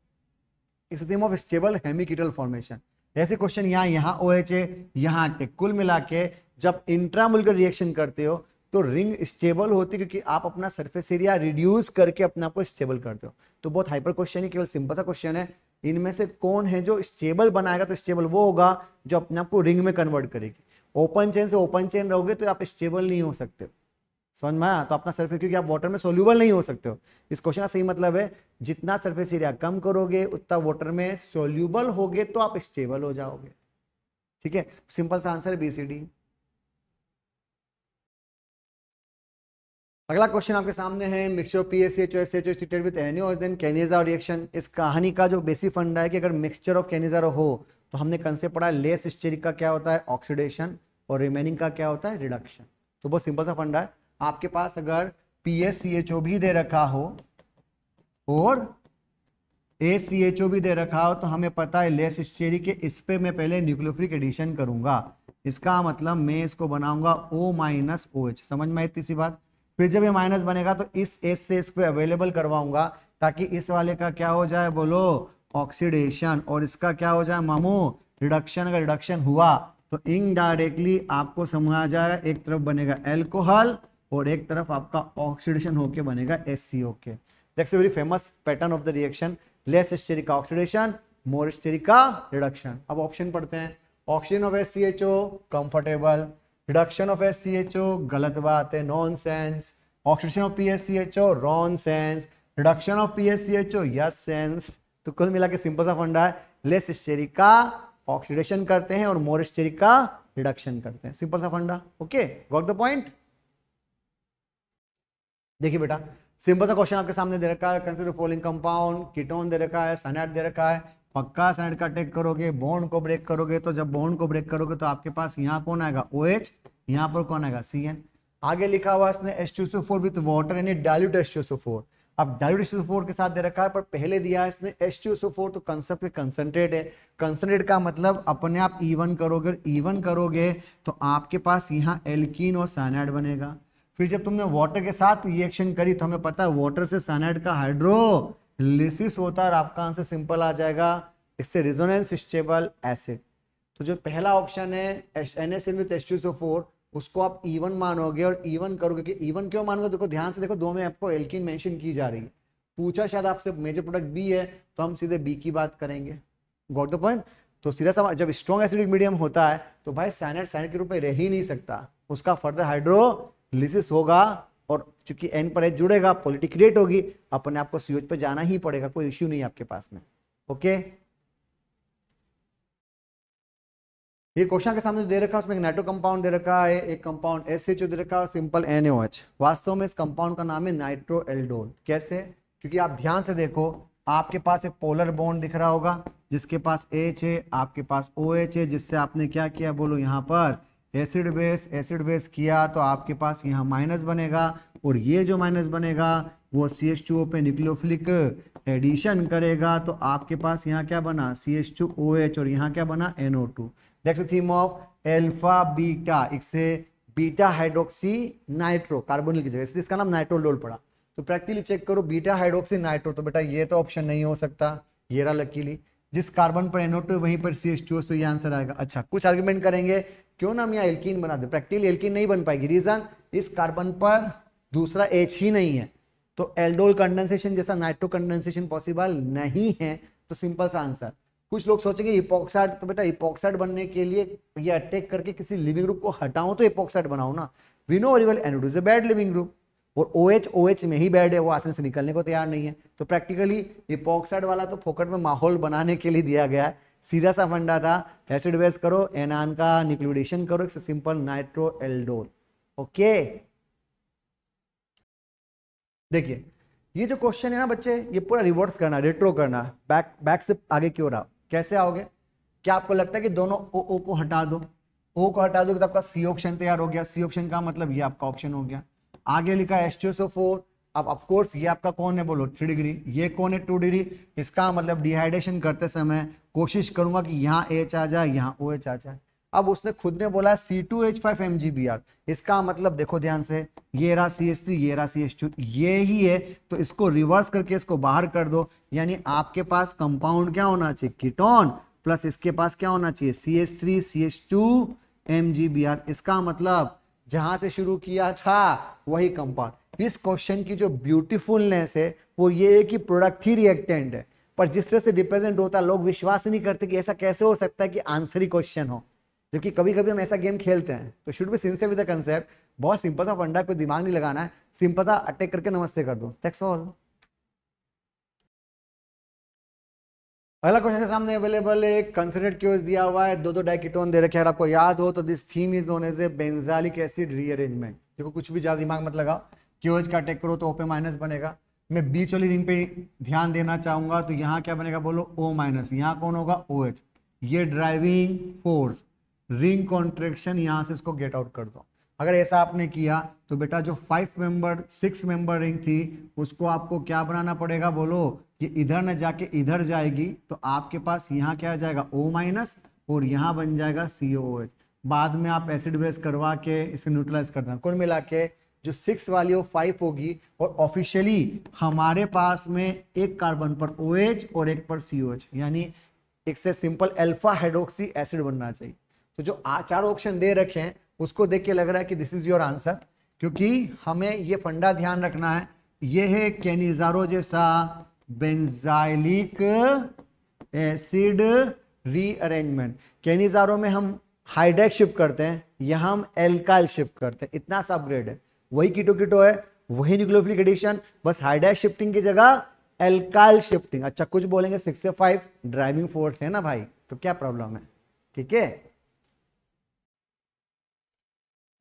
इस theme of stable hemiketal formation ऐसे क्वेश्चन यहाँ यहाँ ओ एच ए यहाँ टेक कुल मिला के जब इंट्रामुलर रिएक्शन करते हो तो रिंग स्टेबल होती क्योंकि आप अपना सरफेस एरिया रिड्यूस करके अपने आप को स्टेबल करते हो। तो बहुत हाइपर क्वेश्चन है, केवल सिंपल सा क्वेश्चन है। इनमें से कौन है जो स्टेबल बनाएगा तो स्टेबल वो होगा जो अपने आप को रिंग में कन्वर्ट करेगी। ओपन चेन से ओपन चेन रहोगे तो आप स्टेबल नहीं हो सकते। समझ में आया? तो अपना सरफेस क्योंकि आप वाटर में सोल्यूबल नहीं हो सकते हो। इस क्वेश्चन का सही मतलब है, जितना सरफेस एरिया कम करोगे, उतना वाटर में सोल्यूबल होगे तो आप स्टेबल हो जाओगे। ठीक है? सिंपल सा आंसर है बीसीडी अगला क्वेश्चन आपके सामने है mixture of PSH H H treated with एनियो then Cannizzaro reaction इस कहानी का जो बेसिक फंडा है कि अगर मिक्सचर ऑफ़ कैनिजा हो तो हमने कंसेप्ट पढ़ा लेस स्टेरिक का क्या होता है? ऑक्सीडेशन और रिमेनिंग का क्या होता है? रिडक्शन तो बहुत सिंपल सा फंडा है। आपके पास अगर P S C H O भी दे रखा हो और ए सी एच ओ भी दे रखा हो तो हमें पता है लेस स्टेरी के इस पे मैं पहले न्यूक्लियोफिलिक एडिशन करूँगा। इसका मतलब मैं इसको बनाऊँगा ओ माइनस ओ एच समझ में आई तीसरी बात? फिर जब ये माइनस बनेगा तो इस एस से इसको अवेलेबल करवाऊँगा, ताकि इस वाले का क्या हो जाए? बोलो ऑक्सीडेशन और इसका क्या हो जाए, मामू? रिडक्शन अगर रिडक्शन हुआ तो इनडायरेक्टली आपको समझ आ जाएगा, एक तरफ़ बनेगा एल्कोहल और एक तरफ़ आपका ऑक्सीडेशन होके बनेगा एस सी ओ के that's very famous pattern of the reaction less स्टेरिका oxidation more स्टेरिका रिडक्शन अब ऑप्शन पढ़ते हैं। Oxygen of S C H O comfortable reduction of S C H O गलत बात है non sense oxidation of P S C H O wrong sense reduction of P S C H O yes sense तो कुल मिला के simple सा फंडा है। लेस स्टेरिका ऑक्सीडेशन करते हैं और मोर स्टेरिका रिडक्शन करते हैं। सिंपल सा फंडा। ओके गॉट द पॉइंट देखिए बेटा, सिंपल सा क्वेश्चन आपके सामने दे रखा है कंसिडर फॉलोइंग कंपाउंड कीटोन दे रखा है सनेट दे रखा है, पक्का सनेट का टेक करोगे बॉन्ड को ब्रेक करोगे तो जब बॉन्ड को ब्रेक करोगे तो आपके पास यहाँ कौन आएगा? ओ एच यहाँ पर कौन आएगा? सी एन आगे लिखा हुआ इसने H two four with water यानी डायल्यूट एच टू फोर अब डायल्यूट एच फोर के साथ दे रखा है, पर पहले दिया है इसने एस टू फोर तो कंसेप्ट कंसंट्रेट है। कंसंट्रेट का मतलब अपने आप इवन करोगे इवन करोगे तो आपके पास यहाँ एल्कीन और साइनाइड बनेगा। फिर जब तुमने वाटर के साथ रिएक्शन करी तो हमें पता है वाटर से साइनाइड का हाइड्रोलिसिस होता है और आपका आंसर सिंपल आ जाएगा। इससे रिजोनेंस स्टेबल एसिड तो जो पहला ऑप्शन है N S N with four उसको आप इवन मानोगे और इवन करोगे कि इवन क्यों मानोगे? देखो, ध्यान से देखो, दो में आपको एल्किन मेंशन की जा रही है। पूछा शायद आपसे मेजर प्रोडक्ट बी है तो हम सीधे बी की बात करेंगे। गॉट द पॉइंट तो सीधा सा जब स्ट्रॉन्ग एसिडिक मीडियम होता है तो भाई साइनाइड साइनाइड के रूप में रह ही नहीं सकता। उसका फर्दर हाइड्रो लिसिस होगा और चूँकि एन पर एच जुड़ेगा पॉलिटी क्रिएट होगी, अपने आपको सीओच पे जाना ही पड़ेगा, कोई इश्यू नहीं आपके पास में ओके ये क्वेश्चन के सामने दे रखा है, उसमें एक नाइट्रो कंपाउंड दे रखा है, एक कंपाउंड एस एच दे रखा है, और सिंपल एच वास्तव में इस कंपाउंड का नाम है नाइट्रो एल्डोल कैसे? क्योंकि आप ध्यान से देखो, आपके पास एक पोलर बॉन्ड दिख रहा होगा, जिसके पास एच है आपके पास ओ एच है जिससे आपने क्या किया, बोलो यहाँ पर एसिड बेस एसिड बेस किया तो आपके पास यहाँ माइनस बनेगा और ये जो माइनस बनेगा, वो सी एच टू ओ पे न्यूक्लियोफिलिक एडिशन करेगा तो आपके पास यहाँ क्या बना? C H two O H और यहाँ क्या बना? NO two next theme of alpha beta इससे बीटा हाइड्रोक्सी नाइट्रो कार्बोनिल की जगह। इसका नाम नाइट्रोलोल पड़ा। तो प्रैक्टिकली चेक करो बीटा हाइड्रोक्सी नाइट्रो तो बेटा ये तो ऑप्शन नहीं हो सकता। ये रहा लकीली जिस कार्बन पर एनओ टू वहीं पर सी एच टू तो ये आंसर आएगा। अच्छा कुछ आर्ग्यूमेंट करेंगे, क्यों ना हम यहाँ एल्कीन बना दे? प्रैक्टिकली एल्कीन नहीं बन पाएगी। रीजन इस कार्बन पर दूसरा एच ही नहीं है। तो एल्डोल कंडेंसेशन जैसा नाइट्रो कंडेंसेशन पॉसिबल नहीं है तो सिंपल सा आंसर कुछ लोग सोचेंगे इपोक्साइड तो बेटा इपोक्साइड बनने के लिए ये अटैक करके किसी लिविंग ग्रुप को हटाऊं तो इपोक्साइड बनाओ ना। We know very well anode is a bad leaving group और ओ एच ओ एच में ही बैड है, वो आसानी से निकलने को तैयार नहीं है। तो प्रैक्टिकली इपोक्साइड वाला तो फोकट में माहौल बनाने के लिए दिया गया है। सीधा सा फंडा था एसिड बेस करो, एनान का निक्लिडेशन करो एक सिंपल नाइट्रो एल्डोल ओके देखिए, ये जो क्वेश्चन है ना बच्चे, ये पूरा रिवर्स करना रेट्रो करना बैक बैक से आगे क्यों रहा कैसे आओगे? क्या आपको लगता है कि दोनों ओ ओ को हटा दो? ओ को हटा दो तो आपका सी ऑप्शन तैयार हो गया। सी ऑप्शन का मतलब ये आपका ऑप्शन हो गया। आगे लिखा है एस टू फोर अब ऑफ़ कोर्स ये आपका कौन है? बोलो थ्री डिग्री ये कौन है? टू डिग्री इसका मतलब डिहाइड्रेशन करते समय कोशिश करूँगा कि यहाँ एच आ जाए, यहाँ ओ एच आ जाए। अब उसने खुद ने बोला C two H five M G B R इसका मतलब देखो ध्यान से, ये रहा सी एस थ्री ये रहा सी एच टू ये ही है तो इसको रिवर्स करके इसको बाहर कर दो। यानी आपके पास कंपाउंड क्या होना चाहिए? कीटोन प्लस इसके पास क्या होना चाहिए? C H three C H two M G B R इसका मतलब जहाँ से शुरू किया था, वही कंपाउंड इस क्वेश्चन की जो ब्यूटीफुलनेस है, वो ये है कि प्रोडक्ट ही रिएक्टेंट है. पर जिस तरह से रिप्रेजेंट होता है लोग विश्वास नहीं करते कि ऐसा कैसे हो सकता है कि आंसर ही क्वेश्चन हो. जबकि कभी कभी हम ऐसा गेम खेलते हैं. तो should be sincere with the concept बहुत सिंपल सा फंडा कोई दिमाग नहीं लगाना है. सिंपल सा अटैक करके नमस्ते कर दो. दैट्स ऑल अगला क्वेश्चन के सामने अवेलेबल है कंसिडर्ड क्योज दिया हुआ है दो दो डाइकीटोन दे रखे हैं। आपको याद हो तो this theme is known as a benzilic acid rearrangement देखो, कुछ भी ज़्यादा दिमाग मत लगाओ। क्योज का अटैक करो तो ओ पे माइनस बनेगा। मैं बीच वाली रिंग पे ध्यान देना चाहूँगा तो यहाँ क्या बनेगा बोलो? ओ माइनस यहाँ कौन होगा? ओ एच ये ड्राइविंग फोर्स रिंग कॉन्ट्रेक्शन यहाँ से इसको गेट आउट कर दो। अगर ऐसा आपने किया तो बेटा जो five member six member ring थी, उसको आपको क्या बनाना पड़ेगा? बोलो कि इधर न जाके इधर जाएगी तो आपके पास यहाँ क्या जाएगा? O माइनस और यहाँ बन जाएगा सी ओ एच बाद में आप एसिड बेस करवा के इसे न्यूट्रलाइज कर करना कुल मिला के जो सिक्स वाली वो फाइव होगी और ऑफिशियली हमारे पास में एक कार्बन पर ओ OH और एक पर सी ओ एच यानी एक से सिंपल एल्फा हाइड्रोक्सी एसिड बनना चाहिए। तो जो चार ऑप्शन दे रखे हैं उसको देख के लग रहा है कि दिस इज़ योर आंसर क्योंकि हमें ये फंडा ध्यान रखना है। ये है कैनिजारो जैसा बेंजाइलिक एसिड रीअरेंजमेंट कैनिजारो में हम हाइड्रेक शिफ्ट करते हैं, यहाँ हम एल्काइल शिफ्ट करते हैं। इतना सा अपग्रेड है। वही कीटो कीटो है, वही न्यूक्लियोफिलिक एडिशन बस हाइड्रेक शिफ्टिंग की जगह एल्काइल शिफ्टिंग अच्छा कुछ बोलेंगे सिक्स से फाइव ड्राइविंग फोर्स है ना भाई तो क्या प्रॉब्लम है? ठीक है?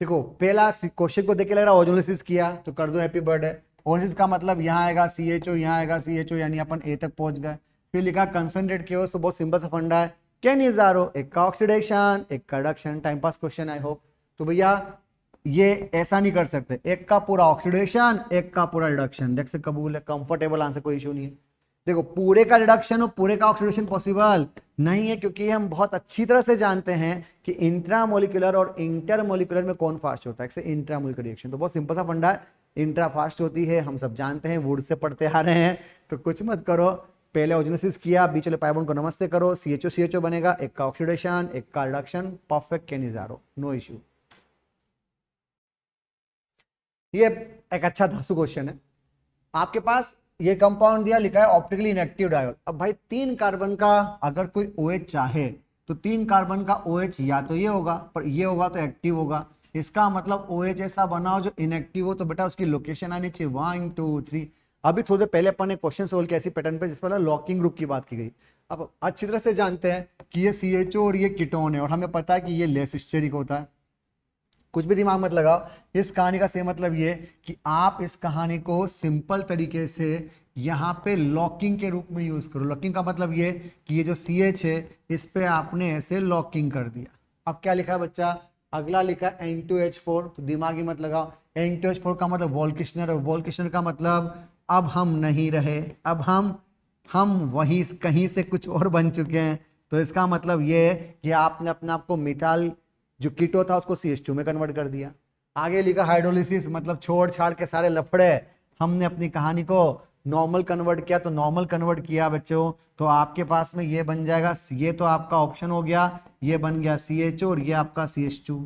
देखो, पहला क्वेश्चन को देख के लग रहा ओजोलिसिस किया तो कर दो हैप्पी बर्थडे ओजोलिसिस का मतलब यहाँ आएगा सी एच ओ यहाँ आएगा सी एच ओ यानी अपन ए तक पहुँच गए। फिर लिखा कंसनट्रेट किया तो बहुत सिंपल सा फंडा है। कैन इज़ आरो एक का ऑक्सीडेशन एक का reduction time pass question I hope तो भैया, ये ऐसा नहीं कर सकते। एक का पूरा ऑक्सीडेशन एक का पूरा रिडक्शन देख से कबूल है कंफर्टेबल आंसर कोई इशू नहीं है। देखो, पूरे का रिडक्शन और पूरे का ऑक्सीडेशन पॉसिबल नहीं है, क्योंकि हम बहुत अच्छी तरह से जानते हैं कि इंट्रामोलिकुलर और इंटरमोलिकुलर में कौन फास्ट होता है। इंट्रामोलिकुलर रिएक्शन तो बहुत सिंपल सा फंडा है। इंट्रा फास्ट होती है, हम सब जानते हैं वुड से पढ़ते आ रहे हैं। तो कुछ मत करो। पहले ओजोनिसिस किया, बीच वाले पाइबोन को नमस्ते करो। सी एच ओ सी एच ओ बनेगा, एक का ऑक्सीडेशन एक का reduction perfect Cannizzaro no issue ये एक अच्छा धासु क्वेश्चन है। आपके पास ये कंपाउंड दिया, लिखा है ऑप्टिकली इनएक्टिव डायोल अब भाई, तीन कार्बन का अगर कोई ओ OH चाहे तो तीन कार्बन का ओ OH या तो ये होगा, पर ये होगा तो एक्टिव होगा. इसका मतलब ओ OH ऐसा बनाओ जो इनएक्टिव हो तो बेटा उसकी लोकेशन आनी चाहिए. वन टू थ्री अभी थोड़ी देर पहले अपन ने क्वेश्चन सोल्व किया ऐसी पैटर्न पे, जिस पर लॉकिंग ग्रुप की बात की गई. अब अच्छी तरह से जानते हैं कि ये ओ और ये किटोन है, और हमें पता है कि ये लेस स्टेरिक होता है. कुछ भी दिमाग मत लगाओ। इस कहानी का सही मतलब ये कि आप इस कहानी को सिंपल तरीके से यहाँ पे लॉकिंग के रूप में यूज़ करो। लॉकिंग का मतलब ये कि ये जो सी एच है, इस पे आपने ऐसे लॉकिंग कर दिया। अब क्या लिखा है बच्चा? अगला लिखा एन टू एच फोर तो दिमाग ही मत लगाओ। एन टू एच फोर का मतलब वॉल किशनर और वॉल किशनर का मतलब अब हम नहीं रहे, अब हम हम वहीं कहीं से कुछ और बन चुके हैं। तो इसका मतलब ये है कि आपने अपने आप को मिथाल जो कीटो था उसको सी में कन्वर्ट कर दिया। आगे लिखा हाइड्रोलिसिस मतलब छोड़ छाड़ के सारे लफड़े। हमने अपनी कहानी को नॉर्मल कन्वर्ट किया तो नॉर्मल कन्वर्ट किया बच्चों। तो आपके पास में ये बन जाएगा, ये तो आपका ऑप्शन हो गया, ये बन गया सी एच ओ और ये आपका सी एच टू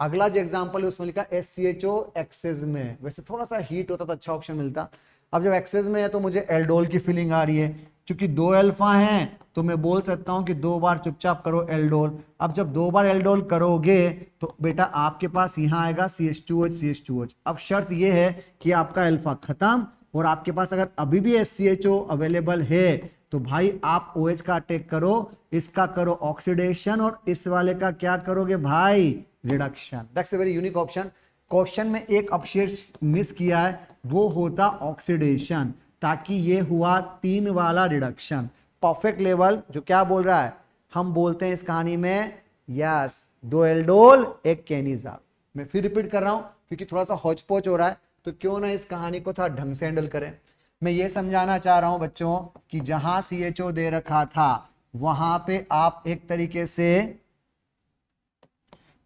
अगला जो एग्ज़ाम्पल है, उसमें लिखा S C H O excess में। वैसे थोड़ा सा हीट होता तो अच्छा ऑप्शन मिलता। अब जब एक्सेज में है तो मुझे एल्डोल की फीलिंग आ रही है। क्योंकि दो अल्फ़ा हैं तो मैं बोल सकता हूँ कि दो बार चुपचाप करो एल्डोल अब जब दो बार एल्डोल करोगे तो बेटा आपके पास यहाँ आएगा C H two H C H two H अब शर्त यह है कि आपका अल्फ़ा खत्म, और आपके पास अगर अभी भी S C H O available है तो भाई आप ओ OH का अटैक करो, इसका करो ऑक्सीडेशन और इस वाले का क्या करोगे भाई? Reduction that's very unique option question में एक अपशेष मिस किया है, वो होता ऑक्सीडेशन ताकि ये हुआ तीन वाला रिडक्शन परफेक्ट लेवल जो क्या बोल रहा है? हम बोलते हैं इस कहानी में यस दो एल्डोल, एक कैनिजा. मैं फिर रिपीट कर रहा हूँ, क्योंकि थोड़ा सा हौच हो रहा है तो क्यों ना इस कहानी को थोड़ा ढंग से हैंडल करें? मैं ये समझाना चाह रहा हूँ बच्चों, कि जहाँ सी एच ओ दे रखा था, वहाँ पे आप एक तरीके से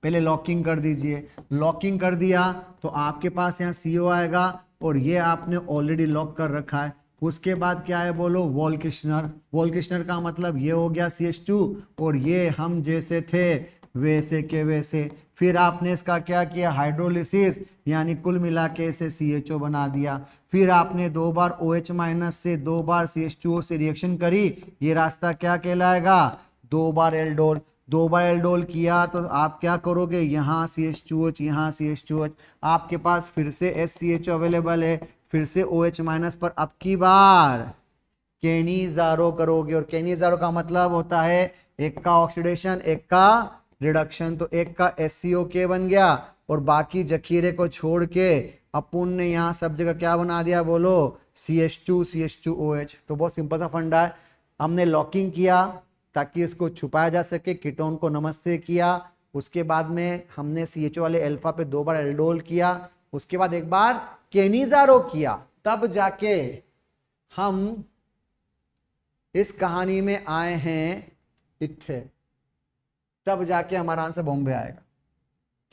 पहले लॉकिंग कर दीजिए. लॉकिंग कर दिया तो आपके पास यहाँ सीओ आएगा और ये आपने ऑलरेडी लॉक कर रखा है। उसके बाद क्या है बोलो? वॉल किश्नर वॉल किश्नर का मतलब ये हो गया सी एच टू और ये हम जैसे थे, वैसे के वैसे। फिर आपने इसका क्या किया? हाइड्रोलिसिस यानी कुल मिला के इसे सी एच ओ बना दिया। फिर आपने दो बार ओ एच माइनस से दो बार सी एच टू ओ से रिएक्शन करी। ये रास्ता क्या कहलाएगा? दो बार एल्डोल दो बार एल्डोल किया तो आप क्या करोगे? यहाँ सी एच टू एच यहाँ सी एच टू एच आपके पास फिर से एस सी एच अवेलेबल है, फिर से ओ एच माइनस पर। अब की बार? केनीजारो करोगे, और केनीजारो का मतलब होता है एक का ऑक्सीडेशन एक का रिडक्शन तो एक का एस सी ओ के बन गया, और बाकी जखीरे को छोड़ के अपुन ने यहाँ सब जगह क्या बना दिया? बोलो C H two C H two O H तो बहुत सिंपल सा फंडा है। हमने लॉकिंग किया ताकि इसको छुपाया जा सके। कीटोन को नमस्ते किया। उसके बाद में हमने सी एच वाले एल्फा पे दो बार एल्डोल किया। उसके बाद एक बार केनीजारो किया। तब जाके हम इस कहानी में आए हैं इथे तब जाके हमारा आंसर बॉम्बे आएगा।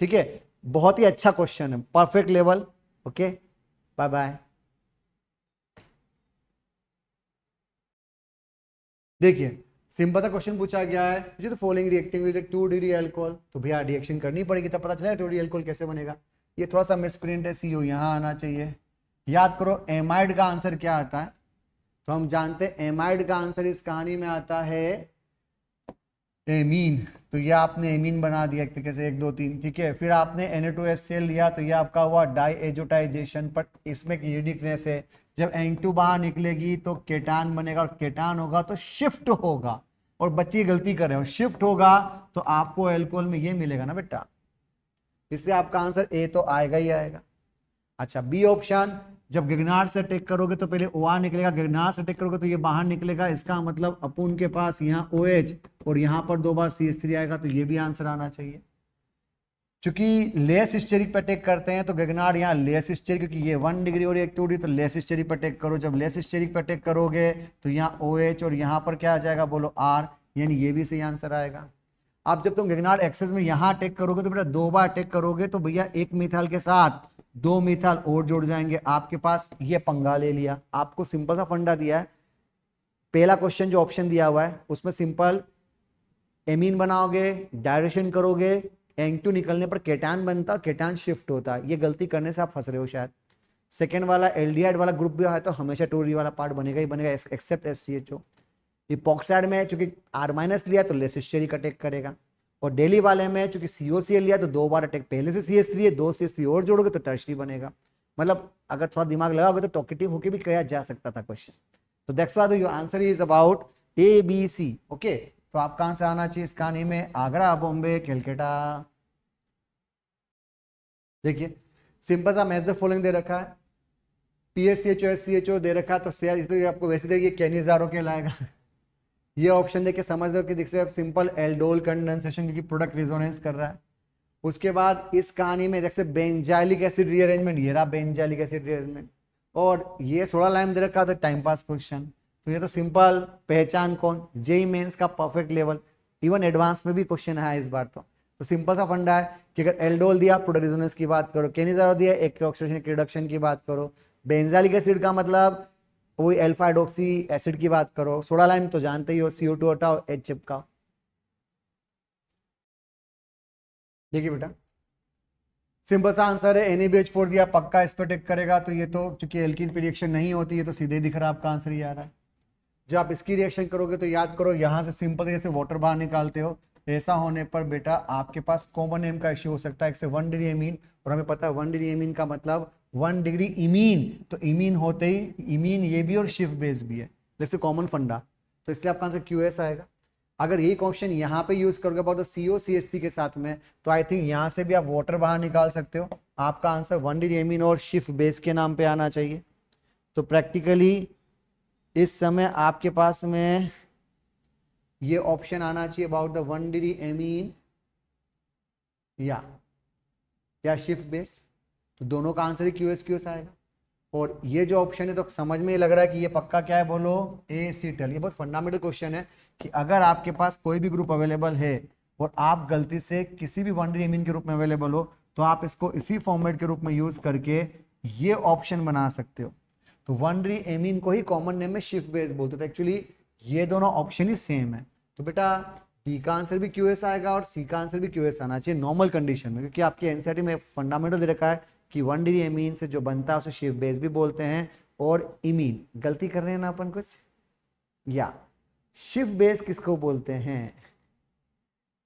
ठीक है? बहुत ही अच्छा क्वेश्चन है। Perfect level okay bye bye देखिए सिंपल सा क्वेश्चन पूछा गया है। मुझे तो following reacting with two degree alcohol तो भैया रिएक्शन करनी पड़ेगी, तब पता चलेगा टू डिग्री अल्कोहल कैसे बनेगा। ये थोड़ा सा मिसप्रिंट है सी यहाँ आना चाहिए। याद करो एमाइड का आंसर क्या आता है? तो हम जानते हैं एमाइड का आंसर इस कहानी में आता है एमीन तो ये आपने एमीन बना दिया एक तरीके से, एक, दो, तीन, ठीक है? फिर आपने Na2HCl लिया तो ये आपका हुआ डाई एजोटाइजेशन बट इसमें यूनिकनेस है। जब एंग टू बाहर निकलेगी तो केटान बनेगा, और केटान होगा तो शिफ्ट होगा। और बच्चे गलती कर रहे हो शिफ्ट होगा तो आपको एल्कोहल में ये मिलेगा ना बेटा। इसलिए आपका आंसर ए तो आएगा ही आएगा। अच्छा बी ऑप्शन जब गिगनार से अटैक करोगे तो पहले ओ आर निकलेगा गिगनार से अटैक करोगे तो ये बाहर निकलेगा। इसका मतलब अपून के पास यहाँ ओ एच और यहाँ पर दो बार सी थ्री आएगा तो ये भी आंसर आना चाहिए। चूँकि लेस स्टेरिक पर अटैक करते हैं तो गगनार यहाँ लेस हिस्टेरिक क्योंकि ये वन डिग्री और एक टू डिग्री तो लेस हिस्टेरिक पर अटैक करो। जब लेस हिस्टेरिक पर अटैक करोगे तो यहाँ ओ एच और यहाँ पर क्या आ जाएगा? बोलो आर यानी ये भी सही आंसर आएगा। आप जब तुम गगनार एक्सेस में यहाँ अटैक करोगे तो बेटा दो बार अटैक करोगे तो भैया एक मिथाल के साथ दो मिथाल और जोड़ जाएँगे आपके पास। ये पंगा ले लिया। आपको सिंपल सा फंडा दिया है। पहला क्वेश्चन जो ऑप्शन दिया हुआ है, उसमें सिंपल एमीन बनाओगे डायरेक्शन करोगे एंग टू निकलने पर केटान बनता और केटान शिफ्ट होता है। ये गलती करने से आप फंस रहे हो शायद। सेकेंड वाला एल्डिहाइड वाला ग्रुप भी है तो हमेशा टोरी वाला पार्ट बनेगा ही बनेगा except S C H O epoxide में चूँकि आर माइनस लिया तो लेसिस्टेरिक अटैक करेगा। और डेली वाले में चूँकि सीओ सी लिया तो दो बार अटैक पहले से सी एस थ्री है, दो सी एस थ्री और जोड़ोगे तो टर्शरी बनेगा। मतलब अगर थोड़ा दिमाग लगाओगे तो टॉकेटिव होके भी किया जा सकता था क्वेश्चन तो that's why your answer is about A B C okay तो आपका आंसर आना चाहिए इस कहानी में? आगरा बॉम्बे कैलकाटा देखिए सिंपल सा मैच द फॉलोइंग दे रखा है। P S C H O C दे रखा है तो, तो आपको वैसे देखिए कैनिजारो के लाएगा ये ऑप्शन देख के समझ लो कि देखिए सिंपल एल्डोल कंडेंसेशन क्योंकि प्रोडक्ट रिजोनेंस कर रहा है। उसके बाद इस कहानी में जैसे बेंजाइलिक एसिड रीअरेंजमेंट ये रहा बेंजाइलिक एसिड रीअरेंजमेंट और ये सोलह लाइन दे रखा था टाइम पास क्वेश्चन तो ये तो सिंपल पहचान कौन? जेई मेंस का परफेक्ट लेवल इवन एडवांस में भी क्वेश्चन है इस बार तो। तो सिंपल सा फंडा है कि अगर एल्डोल दिया प्रोडक्ट की बात करो। केनिजारो दिया एक ऑक्सीडेशन रिडक्शन की बात करो। बेंजालिक एसिड का मतलब वही एल्फा हाइड्रोक्सी एसिड की बात करो। सोडा लाइम तो जानते ही हो सीओ टू हटाओ एच चिपकाओ। देखिए बेटा। सिंपल सा आंसर है एच फोर दिया, पक्का इस पर टेक करेगा। तो ये तो चूँकि एल्किन की रिएक्शन नहीं होती है तो सीधे दिख रहा है, आपका आंसर ही आ रहा है। जब आप इसकी रिएक्शन करोगे तो याद करो, यहाँ से सिंपल जैसे वाटर बाहर निकालते हो, ऐसा होने पर बेटा आपके पास कॉमन एम का इश्यू हो सकता है, एक से वन डिग्री एमीन और हमें पता है वन डिग्री एमीन का मतलब वन डिग्री इमीन तो इमीन होते ही इमीन ये भी और शिफ्ट बेस भी है, जैसे कॉमन फंडा। तो इसलिए आपका आंसर क्यू एस आएगा। अगर ये ऑप्शन यहाँ पे यूज़ करोगे about C O C S T के साथ में तो आई थिंक यहाँ से भी आप वाटर बाहर निकाल सकते हो। आपका आंसर वन डिग्री एमीन और शिफ्ट बेस के नाम पे आना चाहिए। तो प्रैक्टिकली इस समय आपके पास में ये ऑप्शन आना चाहिए about the one degree amine या या शिफ्ट बेस तो दोनों का आंसर ही क्यू एस क्यू आएगा। और ये जो ऑप्शन है तो समझ में ही लग रहा है कि ये पक्का क्या है? बोलो ए सी टेल ये बहुत फंडामेंटल क्वेश्चन है कि अगर आपके पास कोई भी ग्रुप अवेलेबल है और आप गलती से किसी भी वन एमीन के रूप में अवेलेबल हो तो आप इसको इसी फॉर्मेट के रूप में यूज़ करके ये ऑप्शन बना सकते हो। तो वन री एमीन को ही कॉमन नेम में शिफ्ट बेस बोलते थे। एक्चुअली ये दोनों ऑप्शन ही सेम है। तो बेटा डी का आंसर भी क्यू एस आएगा और सी का आंसर भी क्यू एस आना चाहिए नॉर्मल कंडीशन में, क्योंकि आपकी एनसीआरटी में फंडामेंटल दे रखा है कि वन डिग्री एमीन से जो बनता है, उसे शिव बेस भी बोलते हैं और इमीन गलती कर रहे हैं ना अपन कुछ? या। शिव बेस किसको बोलते हैं?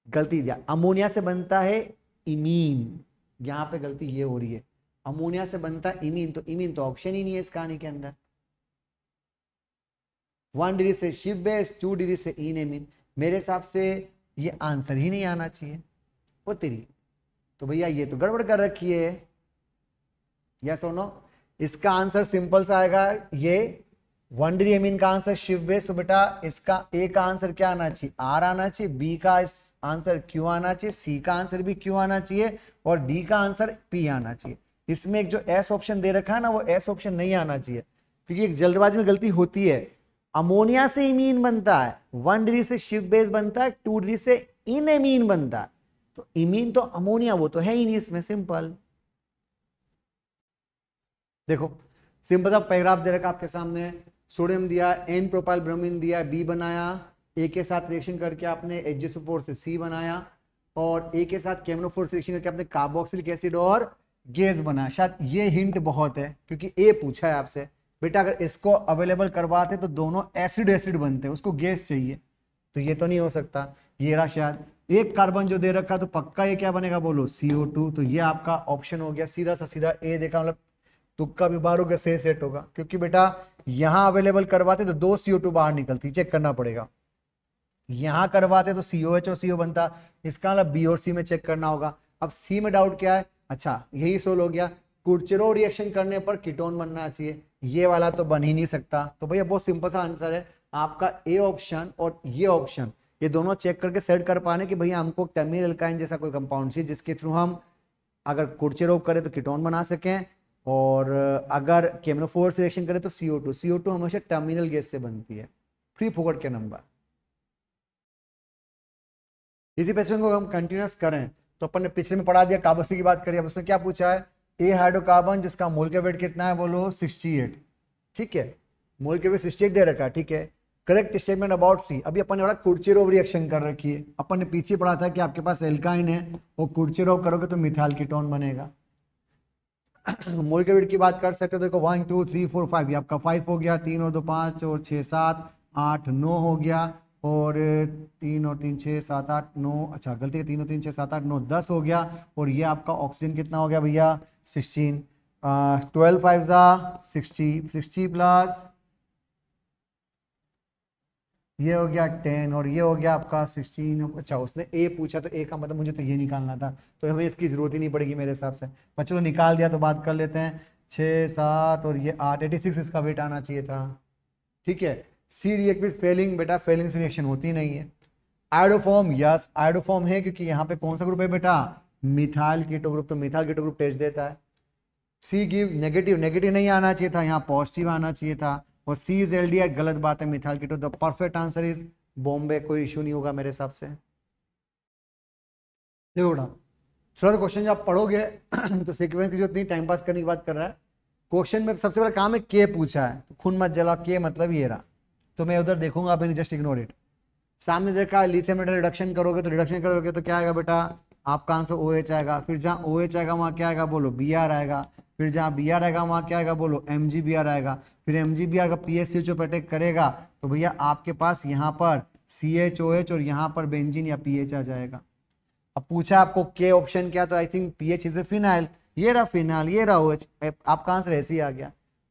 गलती, या। अमोनिया से बनता है इमीन यहाँ पे गलती ये हो रही है। अमोनिया से बनता है इमीन तो इमीन तो ऑप्शन ही नहीं है इस कहानी के अंदर। वन डिग्री से शिव बेस टू डिग्री से इन एमीन मेरे हिसाब से ये आंसर ही नहीं आना चाहिए। वो तेरी। तो भैया ये तो गड़बड़ कर रखी है। यस नो इसका आंसर सिंपल सा आएगा, ये वन डिग्री एमीन का आंसर शिव बेस तो बेटा इसका ए का आंसर क्या आना चाहिए? आर आना चाहिए बी का आंसर क्यू आना चाहिए सी का आंसर भी क्यू आना चाहिए, और डी का आंसर पी आना चाहिए। इसमें एक जो एस ऑप्शन दे रखा है ना, वो एस ऑप्शन नहीं आना चाहिए। क्योंकि एक जल्दबाजी में गलती होती है। अमोनिया से इमीन बनता है वन डिग्री से शिव बेस बनता है टू डिग्री से इन एमीन बनता है। तो इमीन तो अमोनिया वो तो है ही नहीं इसमें सिंपल देखो सिंपल सा पैराग्राफ दे रखा आपके सामने। सोडियम दिया एन प्रोपाइल ब्रोमीन दिया बी बनाया ए के साथ रिएक्शन करके आपने एच से सी बनाया, और ए के साथ केमनोफोर रिएक्शन करके आपने कार्बोक्सिलिक एसिड और गैस बना। शायद ये हिंट बहुत है, क्योंकि ए पूछा है आपसे, बेटा अगर इसको अवेलेबल करवाते तो दोनों एसिड एसिड बनते, उसको गैस चाहिए। तो ये तो नहीं हो सकता। ये रहा शायद, एक कार्बन जो दे रखा तो पक्का ये क्या बनेगा बोलो? CO2 तो ये आपका ऑप्शन हो गया। सीधा सा सीधा ए देखा मतलब तुक्का भी बाहर होगा सही सेट होगा। क्योंकि बेटा, यहाँ अवेलेबल करवाते तो दो सीओ टू बाहर निकलती चेक करना पड़ेगा। यहाँ करवाते तो सीओ एच और सीओ बनता, इसका मतलब बी और सी में चेक करना होगा। अब सी में डाउट क्या है? अच्छा यही सोल हो गया। कुर्चरो रिएक्शन करने पर कीटोन बनना चाहिए। ये वाला तो बन ही नहीं सकता। तो भैया, बहुत सिंपल सा आंसर है। आपका ए ऑप्शन और ये ऑप्शन ये दोनों चेक करके सेट कर पाने कि भैया, हमको टेमिल एल्काइन जैसा कोई कंपाउंड चाहिए, जिसके थ्रू हम अगर कुर्चेरो करें तो कीटोन बना सकें। और अगर केमनोफोर रिएक्शन करें तो सीओ टू सीओ टू हमेशा टर्मिनल गैस से बनती है। फ्री फोकट के नंबर इसी पैसे को हम कंटिन्यूस करें। तो अपन ने पिछले में पढ़ा दिया, काबसी की बात करी, अब उसने क्या पूछा है? ए हाइड्रोकार्बन जिसका मोल के वेट कितना है, बोलो 68 ठीक है? मोल के वेट 68 दे रखा है, ठीक है? करेक्ट स्टेटमेंट अबाउट सी अभी अपन ने बड़ा कुर्चेरोव रिएक्शन कर रखी है। अपन ने पीछे पढ़ा था कि आपके पास एल्काइन है, वो कुर्चेरोव करोगे तो मिथाइल कीटोन बनेगा। मोल के वेट की बात कर सकते हो, देखो one two three four five आपका फाइव हो गया, तीन और दो, पाँच, और छः सात, आठ, नौ हो गया। और तीन और तीन छः सात आठ नौ अच्छा गलती है, तीन और तीन छः सात आठ नौ, दस हो गया। और ये आपका ऑक्सीजन कितना हो गया भैया? सिक्सटीन ट्वेल्व फाइव ज़ा सिक्सटी सिक्सटी प्लस ये हो गया टेन और ये हो गया आपका सिक्सटीन अच्छा उसने ए पूछा तो ए का मतलब मुझे तो ये निकालना था तो हमें इसकी ज़रूरत ही नहीं पड़ेगी मेरे हिसाब से। चलो निकाल दिया तो बात कर लेते हैं। छः, सात और ये आठ एटी सिक्स इसका वेट आना चाहिए था। ठीक है? सी रिएक्ट विथ फेलिंग बेटा फेलिंग से रिएक्शन होती नहीं है। आइडोफॉर्म यस आइडोफॉर्म है, क्योंकि यहाँ पे कौन सा ग्रुप है बेटा? मिथाइल कीटो ग्रुप तो मिथाइल कीटो ग्रुप टेस्ट देता है। सी गिव नेगेटिव नेगेटिव नहीं आना चाहिए था, यहाँ पॉजिटिव आना चाहिए था। और सी इज़ एल गलत बात है methyl keto the perfect answer is Bombay कोई इशू नहीं होगा मेरे हिसाब से। देखो बेटा, थोड़ा क्वेश्चन जब पढ़ोगे तो सीक्वेंस की ज़रूरत नहीं टाइम पास करने की बात कर रहा है क्वेश्चन में सबसे बड़ा काम है के पूछा है। तो खून मत जला के मतलब ये रहा। तो मैं उधर देखूँगा अभी जस्ट इग्नोर इट सामने देखा लिथियम मेटल रिडक्शन करोगे तो रिडक्शन करोगे तो क्या आएगा बेटा? आपका आंसर ओ एच आएगा. फिर जहाँ ओ एच आएगा, वहाँ क्या आएगा बोलो? बी आर आएगा. फिर जहाँ बी आर आएगा, वहाँ क्या आएगा बोलो? एम जी बी आर आएगा. फिर एम जी बी आर का P S C H O attack करेगा तो भैया आपके पास यहाँ पर सी एच ओ एच और यहाँ पर बेंजिन या पी एच आ जाएगा. अब पूछा आपको के ऑप्शन क्या तो I think P H is a phenyl ये रहा फिनाइल ये रहा ओ एच आपका आंसर ऐसे ही आ गया.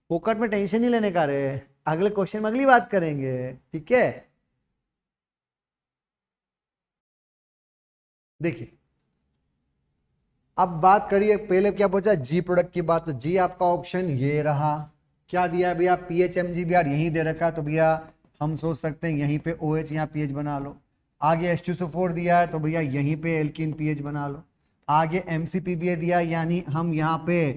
फोकट में टेंशन नहीं लेने का रहे अगले क्वेश्चन में अगली बात करेंगे, ठीक है? देखिए, अब बात करिए, पहले क्या पूछा? जी प्रोडक्ट की बात तो जी आपका ऑप्शन ये रहा। क्या दिया भैया? P H M G B R यहीं दे रखा। तो भैया, हम सोच सकते हैं यहीं पे ओ एच यहाँ पी एच बना लो। आगे एच टू फोर दिया है तो भैया यहीं पे एल्किन पी एच बना लो। आगे M C P B A दिया यानी हम यहाँ पे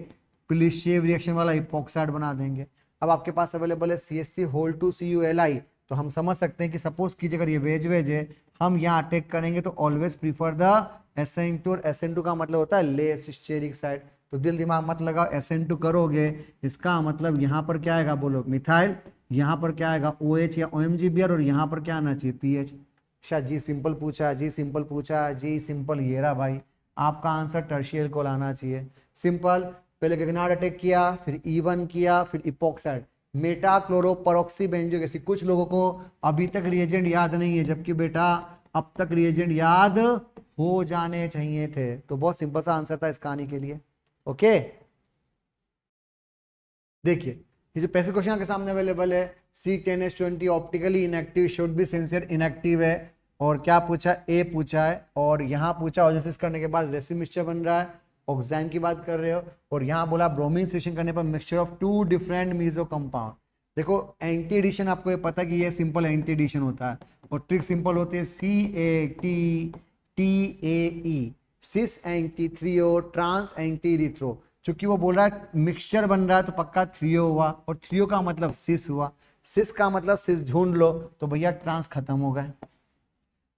प्लिशेव रिएक्शन वाला इपोक्साइड बना देंगे। अब आपके पास अवेलेबल है C S C whole two C U L I तो हम समझ सकते हैं कि सपोज़ कीजिए अगर ये वेज वेज है, हम यहाँ अटैक करेंगे तो always prefer the S N two और एस एन टू का मतलब होता है लेस स्टेरिक साइड तो दिल दिमाग मत लगाओ एस एन टू करोगे, इसका मतलब यहाँ पर क्या आएगा बोलो? मिथाइल यहाँ पर क्या आएगा? ओ एच या ओ एम जी और यहाँ पर क्या आना चाहिए? पी एच अच्छा जी सिंपल पूछा, जी सिंपल पूछा, जी सिंपल ये रहा भाई। आपका आंसर टर्शियल को लाना चाहिए। सिंपल पहले गगनाड अटैक किया, फिर ईवन किया, फिर epoxide meta chloro peroxy benzo जैसी कुछ लोगों को अभी तक रिएजेंट याद नहीं है, जबकि बेटा अब तक रिएजेंट याद हो जाने चाहिए थे। तो बहुत सिंपल सा आंसर था इस कहानी के लिए। ओके देखिए, ये जो पैसे क्वेश्चन आपके सामने अवेलेबल है C ten S twenty optically inactive should be सेंसियर inactive है। और क्या पूछा? ए पूछा है, और यहाँ पूछा करने के बाद रेसिन मिक्सचर बन रहा है। ऑक्साइन की बात कर रहे हो, और यहाँ बोला ब्रोमीन सेशन करने पर mixture of two different meso compound देखो एंटी एडिशन आपको ये पता कि ये सिंपल एंटी एडिशन होता है, और ट्रिक सिंपल होती है C A T T A E cis anti threo trans anti erythro चूँकि वो बोल रहा है मिक्सचर बन रहा है तो पक्का थ्रियो हुआ, और थ्रियो का मतलब सिस हुआ। सिस का मतलब सिस ढूंढ लो तो भैया ट्रांस खत्म हो गए।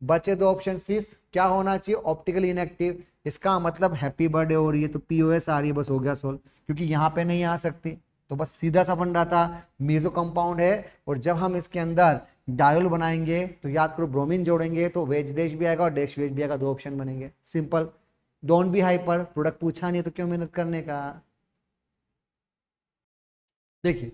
बचे दो ऑप्शन सिस क्या होना चाहिए? ऑप्टिकली इनएक्टिव इसका मतलब हैप्पी बर्थडे हो रही है तो पीओएस आ रही है, बस हो गया सोल क्योंकि यहाँ पे नहीं आ सकती। तो बस सीधा सा फंडा था मेजो कंपाउंड है, और जब हम इसके अंदर डायोल बनाएँगे तो याद करो ब्रोमीन जोड़ेंगे तो वेज देश भी आएगा और डैश वेज भी आएगा, दो ऑप्शन बनेंगे। Simple don't be hyper product पूछा नहीं तो क्यों मेहनत करने का? देखिए,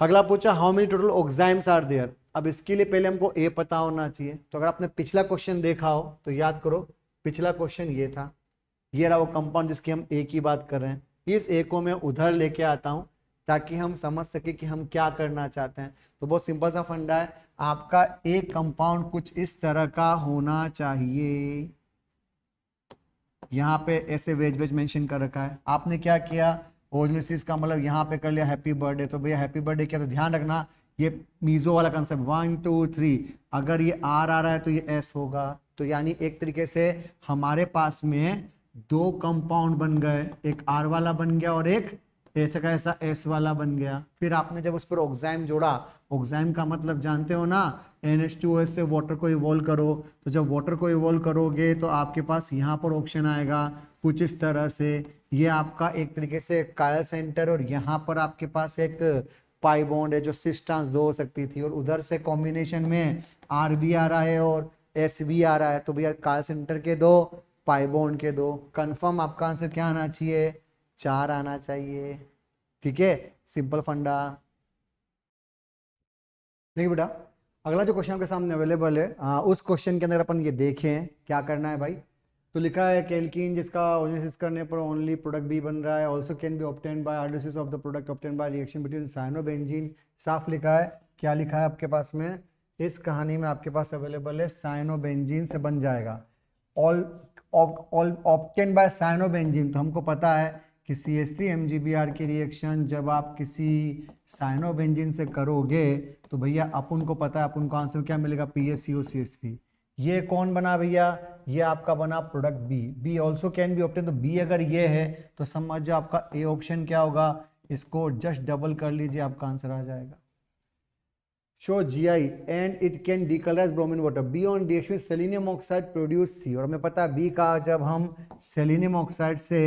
अगला पूछा how many total oximes are there अब इसके लिए पहले हमको ए पता होना चाहिए। तो अगर आपने पिछला क्वेश्चन देखा हो तो याद करो, पिछला क्वेश्चन ये था। ये रहा वो कंपाउंड जिसकी हम ए की बात कर रहे हैं। इस ए को मैं उधर लेके आता हूँ, ताकि हम समझ सके कि हम क्या करना चाहते हैं। तो बहुत सिंपल सा फंडा है। आपका एक कंपाउंड कुछ इस तरह का होना चाहिए। यहाँ पे ऐसे वेज वेज मेंशन कर रखा है। आपने क्या किया? का मतलब यहाँ पे कर लिया हैप्पी बर्थडे तो भैया हैप्पी बर्थडे किया तो ध्यान रखना ये मीजो वाला कंसेप्ट वन टू थ्री अगर ये आर आ रहा है तो ये एस होगा। तो यानी एक तरीके से हमारे पास में दो कंपाउंड बन गए। एक आर वाला बन गया और एक ऐसा का ऐसा एस वाला बन गया। फिर आपने जब उस पर ऑक्साइम जोड़ा ऑक्साइम का मतलब जानते हो ना एन एस टू एस से वाटर को इवॉल्व करो। तो जब वाटर को इवॉल्व करोगे तो आपके पास यहाँ पर ऑप्शन आएगा, कुछ इस तरह से। ये आपका एक तरीके से कायल सेंटर और यहाँ पर आपके पास एक पाई बॉन्ड है जो सिस्टांस दो हो सकती थी। और उधर से कॉम्बिनेशन में आर भी आ रहा है और एस बी आ रहा है। तो भैया कायल सेंटर के दो पाई बॉन्ड के दो। कंफर्म आपका आंसर क्या आना चाहिए? चार आना चाहिए। ठीक है? सिंपल फंडा। नहीं बेटा अगला जो क्वेश्चन आपके सामने अवेलेबल है आ, उस क्वेश्चन के अंदर अपन ये देखें क्या करना है भाई? तो लिखा है कैलकिन जिसका ओजेसिस करने पर ओनली प्रोडक्ट बी बन रहा है also can be obtain by hydrolysis of the product obtain by reaction between cyanobenzene साफ़ लिखा है। क्या लिखा है आपके पास में? इस कहानी में आपके पास अवेलेबल है साइनोबेंजीन से बन जाएगा। ऑल ऑप्टेन बाय साइनोबेंजीन तो हमको पता है कि C S T M G B R की रिएक्शन जब आप किसी साइनोबेंजीन से करोगे तो भैया अपन को पता है अपन को आंसर क्या मिलेगा? P S C O C S three ये कौन बना भैया? ये आपका बना product B B also can be obtain तो बी अगर ये है तो समझ जाओ आपका ए ऑप्शन क्या होगा? इसको जस्ट डबल कर लीजिए, आपका आंसर आ जाएगा। Show GI and it can decolorize bromine water. B on reaction selenium oxide produce C और हमें पता है B का जब हम सेलिनियम ऑक्साइड से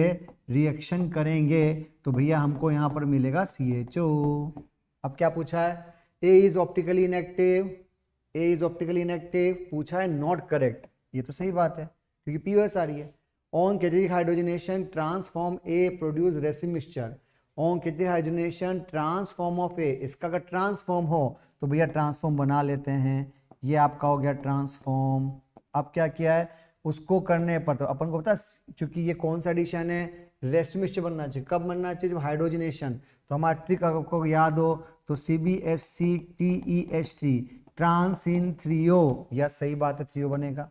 रिएक्शन करेंगे तो भैया हमको यहाँ पर मिलेगा सी एच ओ अब क्या पूछा है? A is optically inactive A is optically inactive पूछा है नॉट करेक्ट ये तो सही बात है, क्योंकि पीओएस आ रही है। On catalytic hydrogenation transform A produce racemic mixture on कितनी हाइड्रोजनेशन ट्रांसफॉर्म ऑफ़ ए इसका अगर ट्रांसफॉर्म हो तो भैया ट्रांसफॉर्म बना लेते हैं। ये आपका हो गया ट्रांसफॉर्म अब क्या किया है? उसको करने पर तो अपन को पता चूँकि ये कौन सा एडिशन है? रेस्टमिक्सचर बनना चाहिए। कब बनना चाहिए? जब हाइड्रोजनेशन तो हमारा ट्रिक आपको याद हो तो C B S C T E S T trans in threo या सही बात है, थ्रियो बनेगा।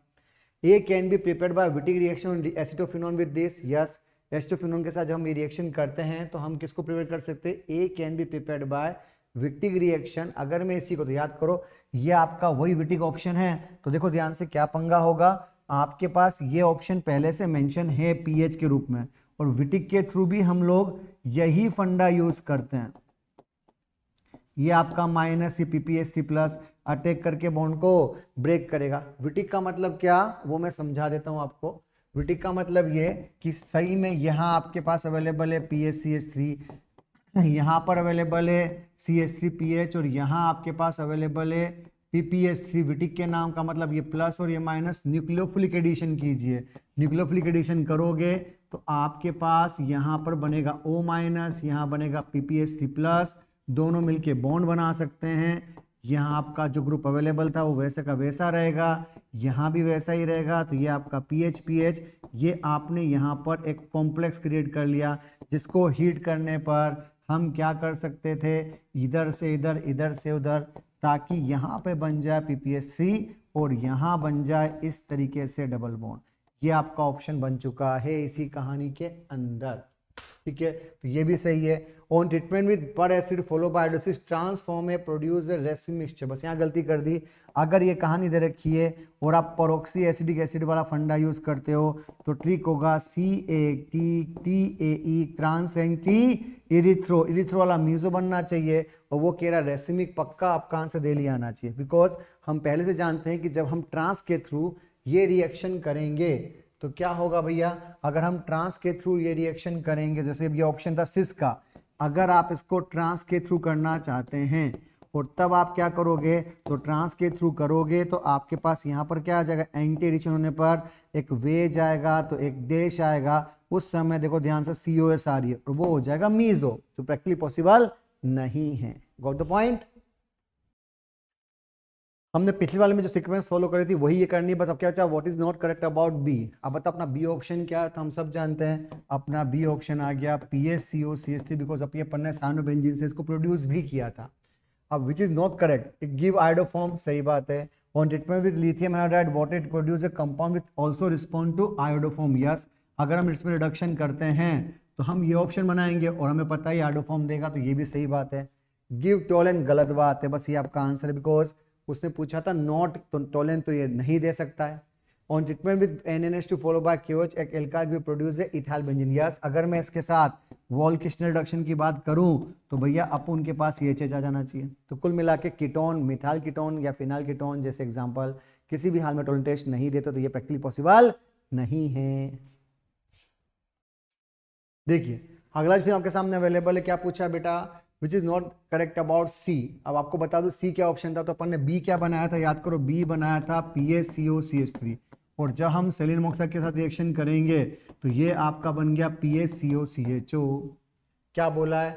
A can be prepare by Wittig reaction acetophenone with this yes acetophenone के साथ जब हम रिएक्शन करते हैं तो हम किसको प्रिपेयर कर सकते हैं? A can be prepare by Wittig reaction अगर मैं इसी को तो याद करो, ये आपका वही विटिक ऑप्शन है। तो देखो, ध्यान से क्या पंगा होगा, आपके पास ये ऑप्शन पहले से मेंशन है पीएच के रूप में, और विटिक के थ्रू भी हम लोग यही फंडा यूज़ करते हैं। ये आपका माइनस, ये पीपीएस सी प्लस अटैक करके बॉन्ड को ब्रेक करेगा। विटिक का मतलब क्या? वो मैं समझा देता हूँ आपको। विटिक का मतलब ये कि सही में यहाँ आपके पास अवेलेबल है P S C S three यहाँ पर अवेलेबल है C S three P H और यहाँ आपके पास अवेलेबल है पीपीएस थ्री विटिक के नाम का मतलब ये प्लस और ये माइनस न्यूक्लियोफिलिक एडिशन कीजिए। न्यूक्लियोफिलिक एडिशन करोगे तो आपके पास यहाँ पर बनेगा ओ माइनस यहाँ बनेगा पीपीएस थ्री प्लस दोनों मिलके बॉन्ड बना सकते हैं। यहाँ आपका जो ग्रुप अवेलेबल था, वो वैसे का वैसा रहेगा, यहाँ भी वैसा ही रहेगा तो ये आपका पी एच पी एच ये आपने यहाँ पर एक कॉम्प्लेक्स क्रिएट कर लिया, जिसको हीट करने पर हम क्या कर सकते थे? इधर से इधर इधर से उधर, ताकि यहाँ पे बन जाए पी पी एस थ्री और यहाँ बन जाए इस तरीके से डबल बॉन्ड ये आपका ऑप्शन बन चुका है इसी कहानी के अंदर। ठीक है? तो ये भी सही है। On treatment with per acid follow by hydrolysis transform है प्रोड्यूस द रेसिन मिक्सचर बस यहाँ गलती कर दी। अगर ये कहानी दे रखी है और आप परोक्सी एसिडिक एसिड वाला फंडा यूज़ करते हो तो ट्रिक होगा C A T T A E trans and T erythro erythro वाला म्यूजो बनना चाहिए और वो कह रहा रेसिमिक पक्का आपका आंसर दे लिया आना चाहिए। बिकॉज़ हम पहले से जानते हैं कि जब हम ट्रांस के थ्रू ये रिएक्शन करेंगे तो क्या होगा भैया? अगर हम ट्रांस के थ्रू ये रिएक्शन करेंगे, जैसे ये ऑप्शन था सिस का, अगर आप इसको ट्रांस के थ्रू करना चाहते हैं, और तब आप क्या करोगे? तो ट्रांस के थ्रू करोगे तो आपके पास यहाँ पर क्या आ जाएगा? एंटी एडिशन होने पर एक वेज आएगा तो एक देश आएगा। उस समय देखो ध्यान से सी ओ एस आ रही है, और वो हो जाएगा मीजो जो प्रैक्टिकली पॉसिबल नहीं है। गॉट द पॉइंट हमने पिछले वाले में जो सीक्वेंस फॉलो करी थी, वही ये करनी है। बस अब क्या चाहे what is not correct about B अब बता, अपना बी ऑप्शन क्या है तो हम सब जानते हैं। अपना बी ऑप्शन आ गया P S C O C S three because अपने पन्ने सानो बेंजिन से इसको प्रोड्यूस भी किया था। अब which is not correct it give iodoform सही बात है। On treatment with lithium hydride what it produce a compound with also respond to iodoform yes अगर हम इसमें रिडक्शन करते हैं तो हम ये ऑप्शन बनाएँगे और हमें पता है आयोडोफॉर्म देगा तो ये भी सही बात है। गिव टोलेंट गलत बात है, बस ये आपका आंसर है बिकॉज़ उसने पूछा था नॉट तो टोलेंट तो ये नहीं दे सकता है? On treatment with N N S two follow by क्योच एक एल्काइल भी प्रोड्यूस है, इथाइल बेंजीन यस अगर मैं इसके साथ वॉल किस्टन रिडक्शन की बात करूँ तो भैया अब उनके पास ये चीज़ आ जाना चाहिए। तो कुल मिला के कीटोन मिथाइल कीटोन या फिनाइल कीटोन जैसे एग्जांपल किसी भी हाल में टोलेंट टेस्ट नहीं देते तो ये प्रैक्टिकली पॉसिबल नहीं है। देखिए, अगला चीज़ आपके सामने अवेलेबल है, क्या पूछा बेटा? Which is not correct about C अब आपको बता दो सी क्या ऑप्शन था? तो अपन ने बी क्या बनाया था? याद करो बी बनाया था P S C O C S three और जब हम सेलिन मोक्साइड के साथ रिएक्शन करेंगे तो ये आपका बन गया P S C O C H O क्या बोला है?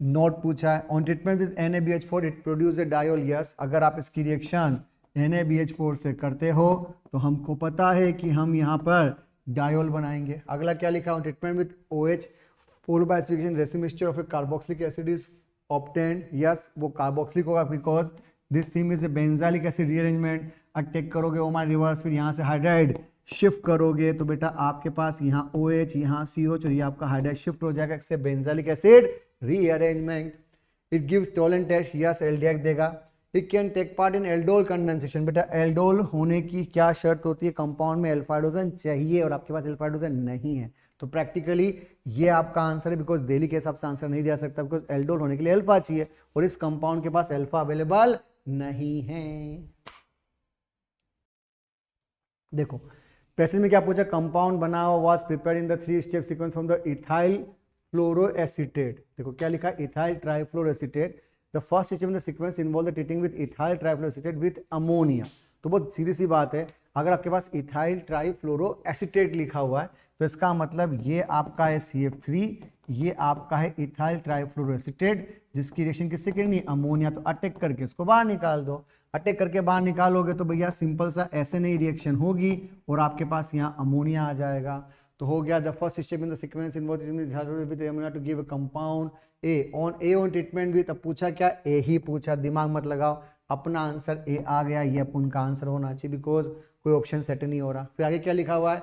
नॉट पूछा है। On treatment with N A B H four it produce a diol yes अगर आप इसकी reaction N A B H four से करते हो तो हमको पता है कि हम यहाँ पर डायोल बनाएँगे। अगला क्या लिखा on treatment with O H four mixture of a carboxylic acid is obtained yes वो कार्बोक्सिलिक होगा because this theme is a benzilic acid rearrangement attack करोगे ओमार रिवर्स फिर यहाँ से हाइड्राइड शिफ्ट करोगे तो बेटा आपके पास यहाँ ओ एच यहाँ सी और ये आपका हाइड्राइड शिफ्ट हो जाएगा, इससे benzilic acid rearrangement it gives Tollens test yes L देगा. It can take part in aldol condensation बेटा एल्डोल होने की क्या शर्त होती है? कंपाउंड में एल्फाइडोजन चाहिए और आपके पास एल्फाइडोजन नहीं है. तो प्रैक्टिकली ये आपका आंसर है बिकॉज़ डेली के हिसाब से आंसर नहीं दिया सकता बिकॉज़ एल्डोल होने के लिए अल्फ़ा चाहिए, और इस कंपाउंड के पास अल्फ़ा अवेलेबल नहीं है। देखो पैसेज में क्या पूछा? कंपाउंड बना हुआ was prepare in the three step sequence from the ethyl fluoro fluoroacetate देखो, क्या लिखा? Ethyl trifluoroacetate the first step in the sequence involve the treating with ethyl trifluoroacetate with ammonia तो बहुत सीधी सी बात है, अगर आपके पास इथाइल ट्राइफ्लोरो एसिटेट लिखा हुआ है तो इसका मतलब ये आपका है सी एफ़ थ्री ये आपका है इथाइल ट्राइफ्लोरो एसिटेट जिसकी रिएक्शन किससे करनी अमोनिया तो अटैक करके इसको बाहर निकाल दो। अटैक करके बाहर निकालोगे तो भैया सिंपल सा ऐसे नहीं रिएक्शन होगी और आपके पास यहाँ अमोनिया आ जाएगा। तो हो गया the first step in the sequence involve to give compound A on A on treatment भी तब पूछा क्या? ए ही पूछा। दिमाग मत लगाओ। अपना आंसर ए आ गया। ये अपन का आंसर होना चाहिए बिकॉज़ कोई ऑप्शन सेट नहीं हो रहा। फिर आगे क्या लिखा हुआ है?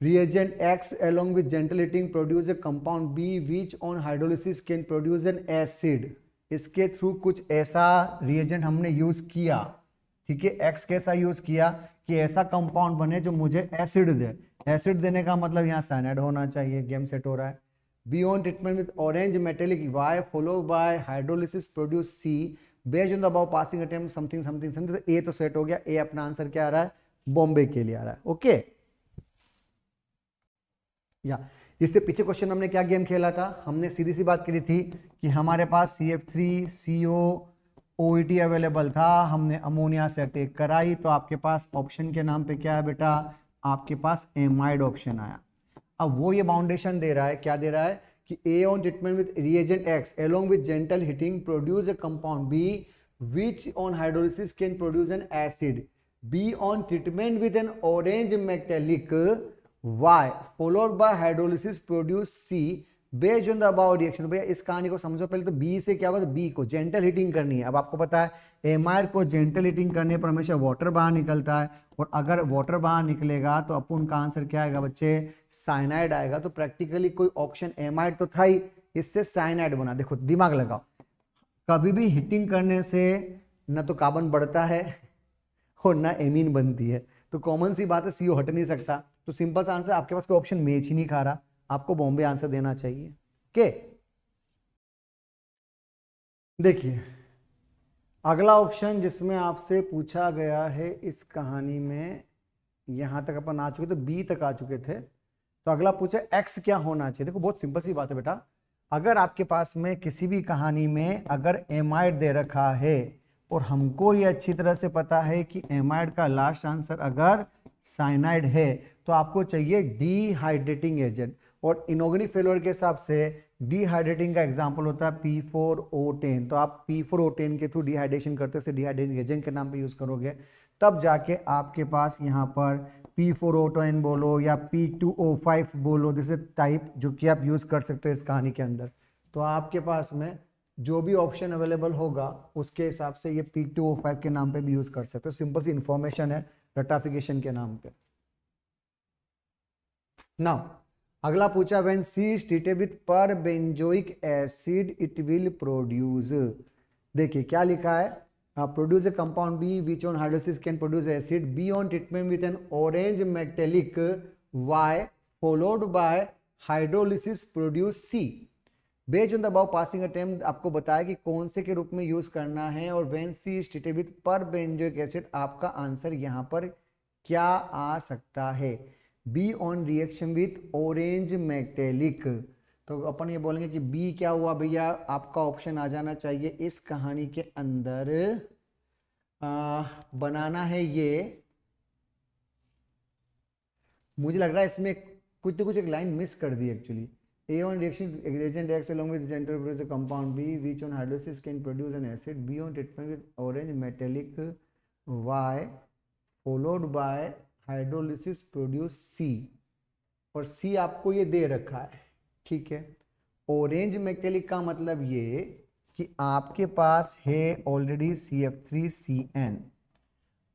Reagent X along with gentle heating produce a compound B which on hydrolysis can produce an acid. इसके थ्रू कुछ ऐसा रिएजेंट हमने यूज़ किया। ठीक है? एक्स कैसा यूज़ किया? कि ऐसा कंपाउंड बने जो मुझे एसिड दे। एसिड देने का मतलब यहाँ साइनाइड होना चाहिए, गेम सेट हो रहा है। Beyond treatment with orange metallic Y follow by hydrolysis produce C based on the above passing attempt something something something A तो सेट हो गया। ए अपना आंसर क्या आ रहा है? बॉम्बे के लिए आ रहा है। ओके या इससे पीछे क्वेश्चन हमने क्या गेम खेला था? हमने सीधी सी बात करी थी कि हमारे पास C F three C O O available था। हमने अमोनिया से अटैक कराई तो आपके पास ऑप्शन के नाम पे क्या है बेटा? आपके पास एमाइड ऑप्शन आया। अब वो ये बाउंडेशन दे रहा है, क्या दे रहा है? कि A on treatment with reagent X along with gentle heating produce a compound B which on hydrolysis can produce an acid. B, on treatment with an orange metallic. Y, followed by hydrolysis produce c based on the about reaction भैया, इस कहानी को समझो पहले तो B से क्या होगा तो बी को जेंटल हीटिंग करनी है। अब आपको पता है एमाइड को जेंटल हीटिंग करने पर हमेशा वाटर बाहर निकलता है और अगर वाटर बाहर निकलेगा तो अपन का आंसर क्या आएगा बच्चे? साइनाइड आएगा। तो प्रैक्टिकली कोई ऑप्शन एमाइड तो था ही। इससे साइनाइड बना। देखो, दिमाग लगाओ। कभी भी हीटिंग करने से न तो कार्बन बढ़ता है और ना एमीन बनती है। तो कॉमन सी बात है सीओ हट नहीं सकता। तो सिंपल सा आंसर, आपके पास कोई ऑप्शन मेच ही नहीं खा रहा। आपको बॉम्बे आंसर देना चाहिए। के देखिए, अगला ऑप्शन जिसमें आपसे पूछा गया है इस कहानी में, यहाँ तक अपन आ चुके थे बी तक आ चुके थे। तो अगला पूछा एक्स क्या होना चाहिए? देखो, बहुत सिंपल सी बात है बेटा। अगर आपके पास में किसी भी कहानी में अगर एमाइड दे रखा है, और हमको ये अच्छी तरह से पता है कि एमाइड का लास्ट आंसर अगर साइनाइड है तो आपको चाहिए डीहाइड्रेटिंग एजेंट और इनोगनी फेलोर के हिसाब से डिहाइड्रेटिंग का एग्ज़ाम्पल होता है पी फोर ओ टेन तो आप पी फोर ओ टेन के थ्रू डिहाइड्रेशन करते हो डिहाइड्रेटिंग एजेंट के नाम पे यूज़ करोगे, तब जाके आपके पास यहाँ पर पी फोर ओ टेन बोलो या पी टू ओ फाइव बोलो जैसे टाइप जो कि आप यूज़ कर सकते हो इस कहानी के अंदर. तो आपके पास में जो भी ऑप्शन अवेलेबल होगा, उसके हिसाब से ये पी टू ओ फाइव के नाम पे भी यूज़ कर सकते हो. सिंपल सी इन्फॉर्मेशन है रटाफिकेशन के नाम पे. नाउ अगला पूछा when C is with per benzoic acid it will produce देखिए, क्या लिखा है? Produce a compound B which on hydrolysis can produce acid B on treatment with an orange metallic Y followed by hydrolysis produce C based on the above passing attempt आपको बताया कि कौन से के रूप में यूज़ करना है और when C is treated with per benzoic acid आपका आंसर यहाँ पर क्या आ सकता है? B on reaction with orange metallic. तो अपन ये बोलेंगे कि बी क्या हुआ भैया? आपका ऑप्शन आ जाना चाहिए इस कहानी के अंदर। आ, बनाना है ये। मुझे लग रहा है इसमें कुछ तो कुछ एक लाइन मिस कर दी actually A on reaction agent X along with gentle produce compound B which on hydrolysis can produce an acid B on treatment with orange metallic Y followed by hydrolysis produce C, और C आपको ये दे रखा है, ठीक है? Orange metallic का मतलब ये कि आपके पास है already C F three C N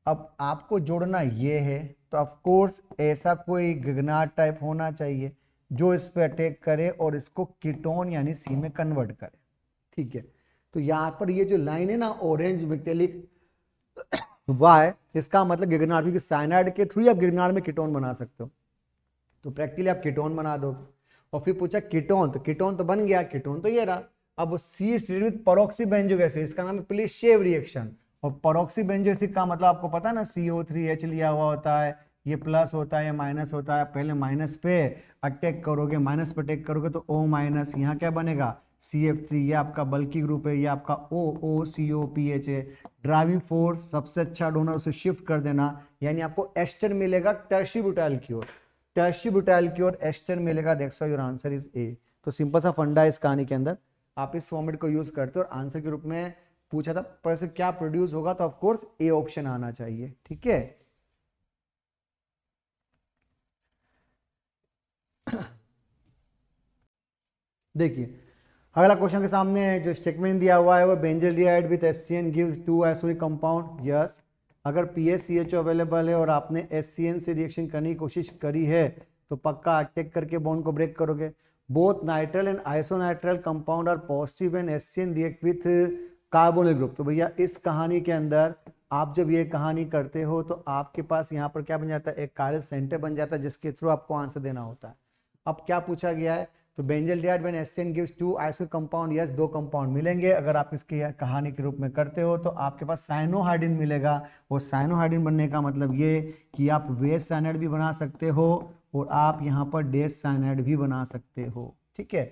अब आपको जोड़ना ये है तो ऑफ़ कोर्स ऐसा कोई गिगनाट टाइप होना चाहिए, जो इस पर अटैक करे और इसको कीटोन यानी सी में कन्वर्ट करे, ठीक है? तो यहाँ पर ये जो लाइन है ना ऑरेंज मेटेलिक वाई इसका मतलब गिगनार क्योंकि साइनाइड के थ्रू आप गिगनार में किटोन बना सकते हो। तो प्रैक्टिकली आप किटोन बना दो। और फिर पूछा किटोन तो कीटोन तो बन गया किटोन तो ये रहा। अब सी स्टेड विथ परोक्सी बेंजो कैसे? इसका नाम है प्लीज़ शेव रिएक्शन और परोक्सी बेंजो का मतलब आपको पता है ना सी ओ थ्री एच लिया हुआ होता है ये प्लस होता है, या माइनस होता है। पहले माइनस पे अटैक करोगे, माइनस पे अटैक करोगे तो ओ माइनस, यहाँ क्या बनेगा? सी एफ़ थ्री ये आपका बल्कि ग्रुप है, ये आपका O O C O P H है ड्राइविंग फोर्स सबसे अच्छा डोनर उसे शिफ्ट कर देना। यानी आपको एस्टर मिलेगा टर्शी बुटाइल की ओर। टर्शी बुटाइल की ओर एस्टर मिलेगा। देखो योर आंसर इज़ ए तो सिंपल सा फंडा इस कहानी के अंदर। आप इस फॉर्मेट को यूज़ करते हो और आंसर के रूप में पूछा था, पर क्या प्रोड्यूस होगा? तो ऑफकोर्स ए ऑप्शन आना चाहिए। ठीक है? देखिए, अगला क्वेश्चन के सामने जो स्टेटमेंट दिया हुआ है, वो benzaldehyde with S C N gives two isomeric compound yes अगर P S C H available है और आपने एस सी एन से रिएक्शन करने की कोशिश करी है तो पक्का अटैक करके बॉन्ड को ब्रेक करोगे। Both nitrile and isonitrile compound are positive and S C N react with carbonyl group तो भैया, इस कहानी के अंदर आप जब ये कहानी करते हो तो आपके पास यहाँ पर क्या बन जाता है? एक कार्य सेंटर बन जाता है, जिसके थ्रू आपको आंसर देना होता है। अब क्या पूछा गया है? तो benzaldehyde when SN gives two iso compound yes दो कंपाउंड मिलेंगे। अगर आप इसकी कहानी के रूप में करते हो तो आपके पास साइनोहाइडिन मिलेगा। और साइनोहाइडिन बनने का मतलब ये कि आप वेस्ट साइनाइड भी बना सकते हो और आप यहाँ पर डेस साइनाइड भी बना सकते हो। ठीक है?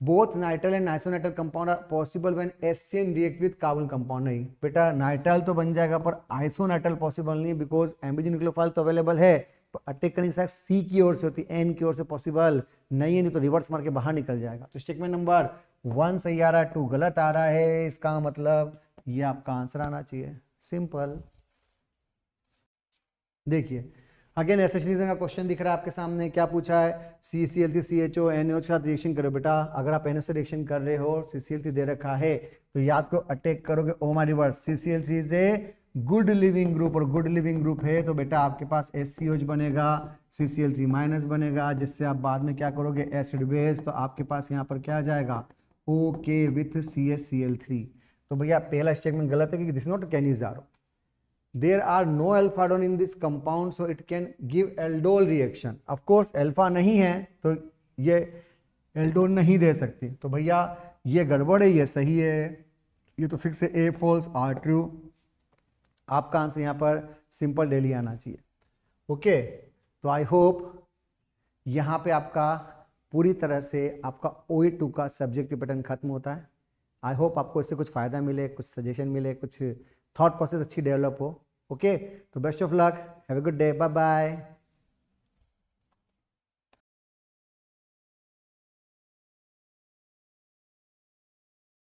Both nitrile and isonitrile compound are possible when SCN react with carbon compound नहीं, बेटा नाइट्रल तो बन जाएगा पर आइसोनाइट्रल पॉसिबल नहीं बिकॉज़ एम्बिजी न्यूक्लियोफाइल तो अवेलेबल है। अटैक करने की सी की ओर से होती है एन की ओर से पॉसिबल नहीं है, नहीं तो रिवर्स मार के बाहर निकल जाएगा। तो स्टेटमेंट नंबर वन सही आ रहा है टू गलत आ रहा है, इसका मतलब ये आपका आंसर आना चाहिए। सिंपल देखिए अगेन एस का क्वेश्चन दिख रहा है आपके सामने, क्या पूछा है? सी सी एल थी सी एच ओ एन ओ के साथ रिएक्शन करो बेटा। अगर आप एनओ से रिएक्शन कर रहे हो सी सी एल थी दे रखा है तो याद को अटैक करोगे ओमा reverse C C L three a good leaving group और गुड लिविंग ग्रुप है तो बेटा आपके पास एस सी ओज बनेगा C C L three minus बनेगा, जिससे आप बाद में क्या करोगे? एसिड बेस तो आपके पास यहाँ पर क्या आ जाएगा? O K with C S C L three तो भैया, पहला स्टेटमेंट गलत है क्योंकि this not can is are are no alphadone in this compound, so it can give aldol reaction. Of course alpha नहीं है तो ये एल्डोल नहीं दे सकती. तो भैया, ये गड़बड़ है, ये सही है. ये तो फिक्स है ए फॉल्स आर ट्रू आपका आंसर यहाँ पर सिंपल डेली आना चाहिए। ओके? तो आई होप यहाँ पे आपका पूरी तरह से आपका ओ टू का सब्जेक्ट पैटर्न खत्म होता है। आई होप आपको इससे कुछ फ़ायदा मिले, कुछ सजेशन मिले, कुछ थॉट प्रोसेस अच्छी डेवलप हो। ओके? तो best of luck have a good day bye bye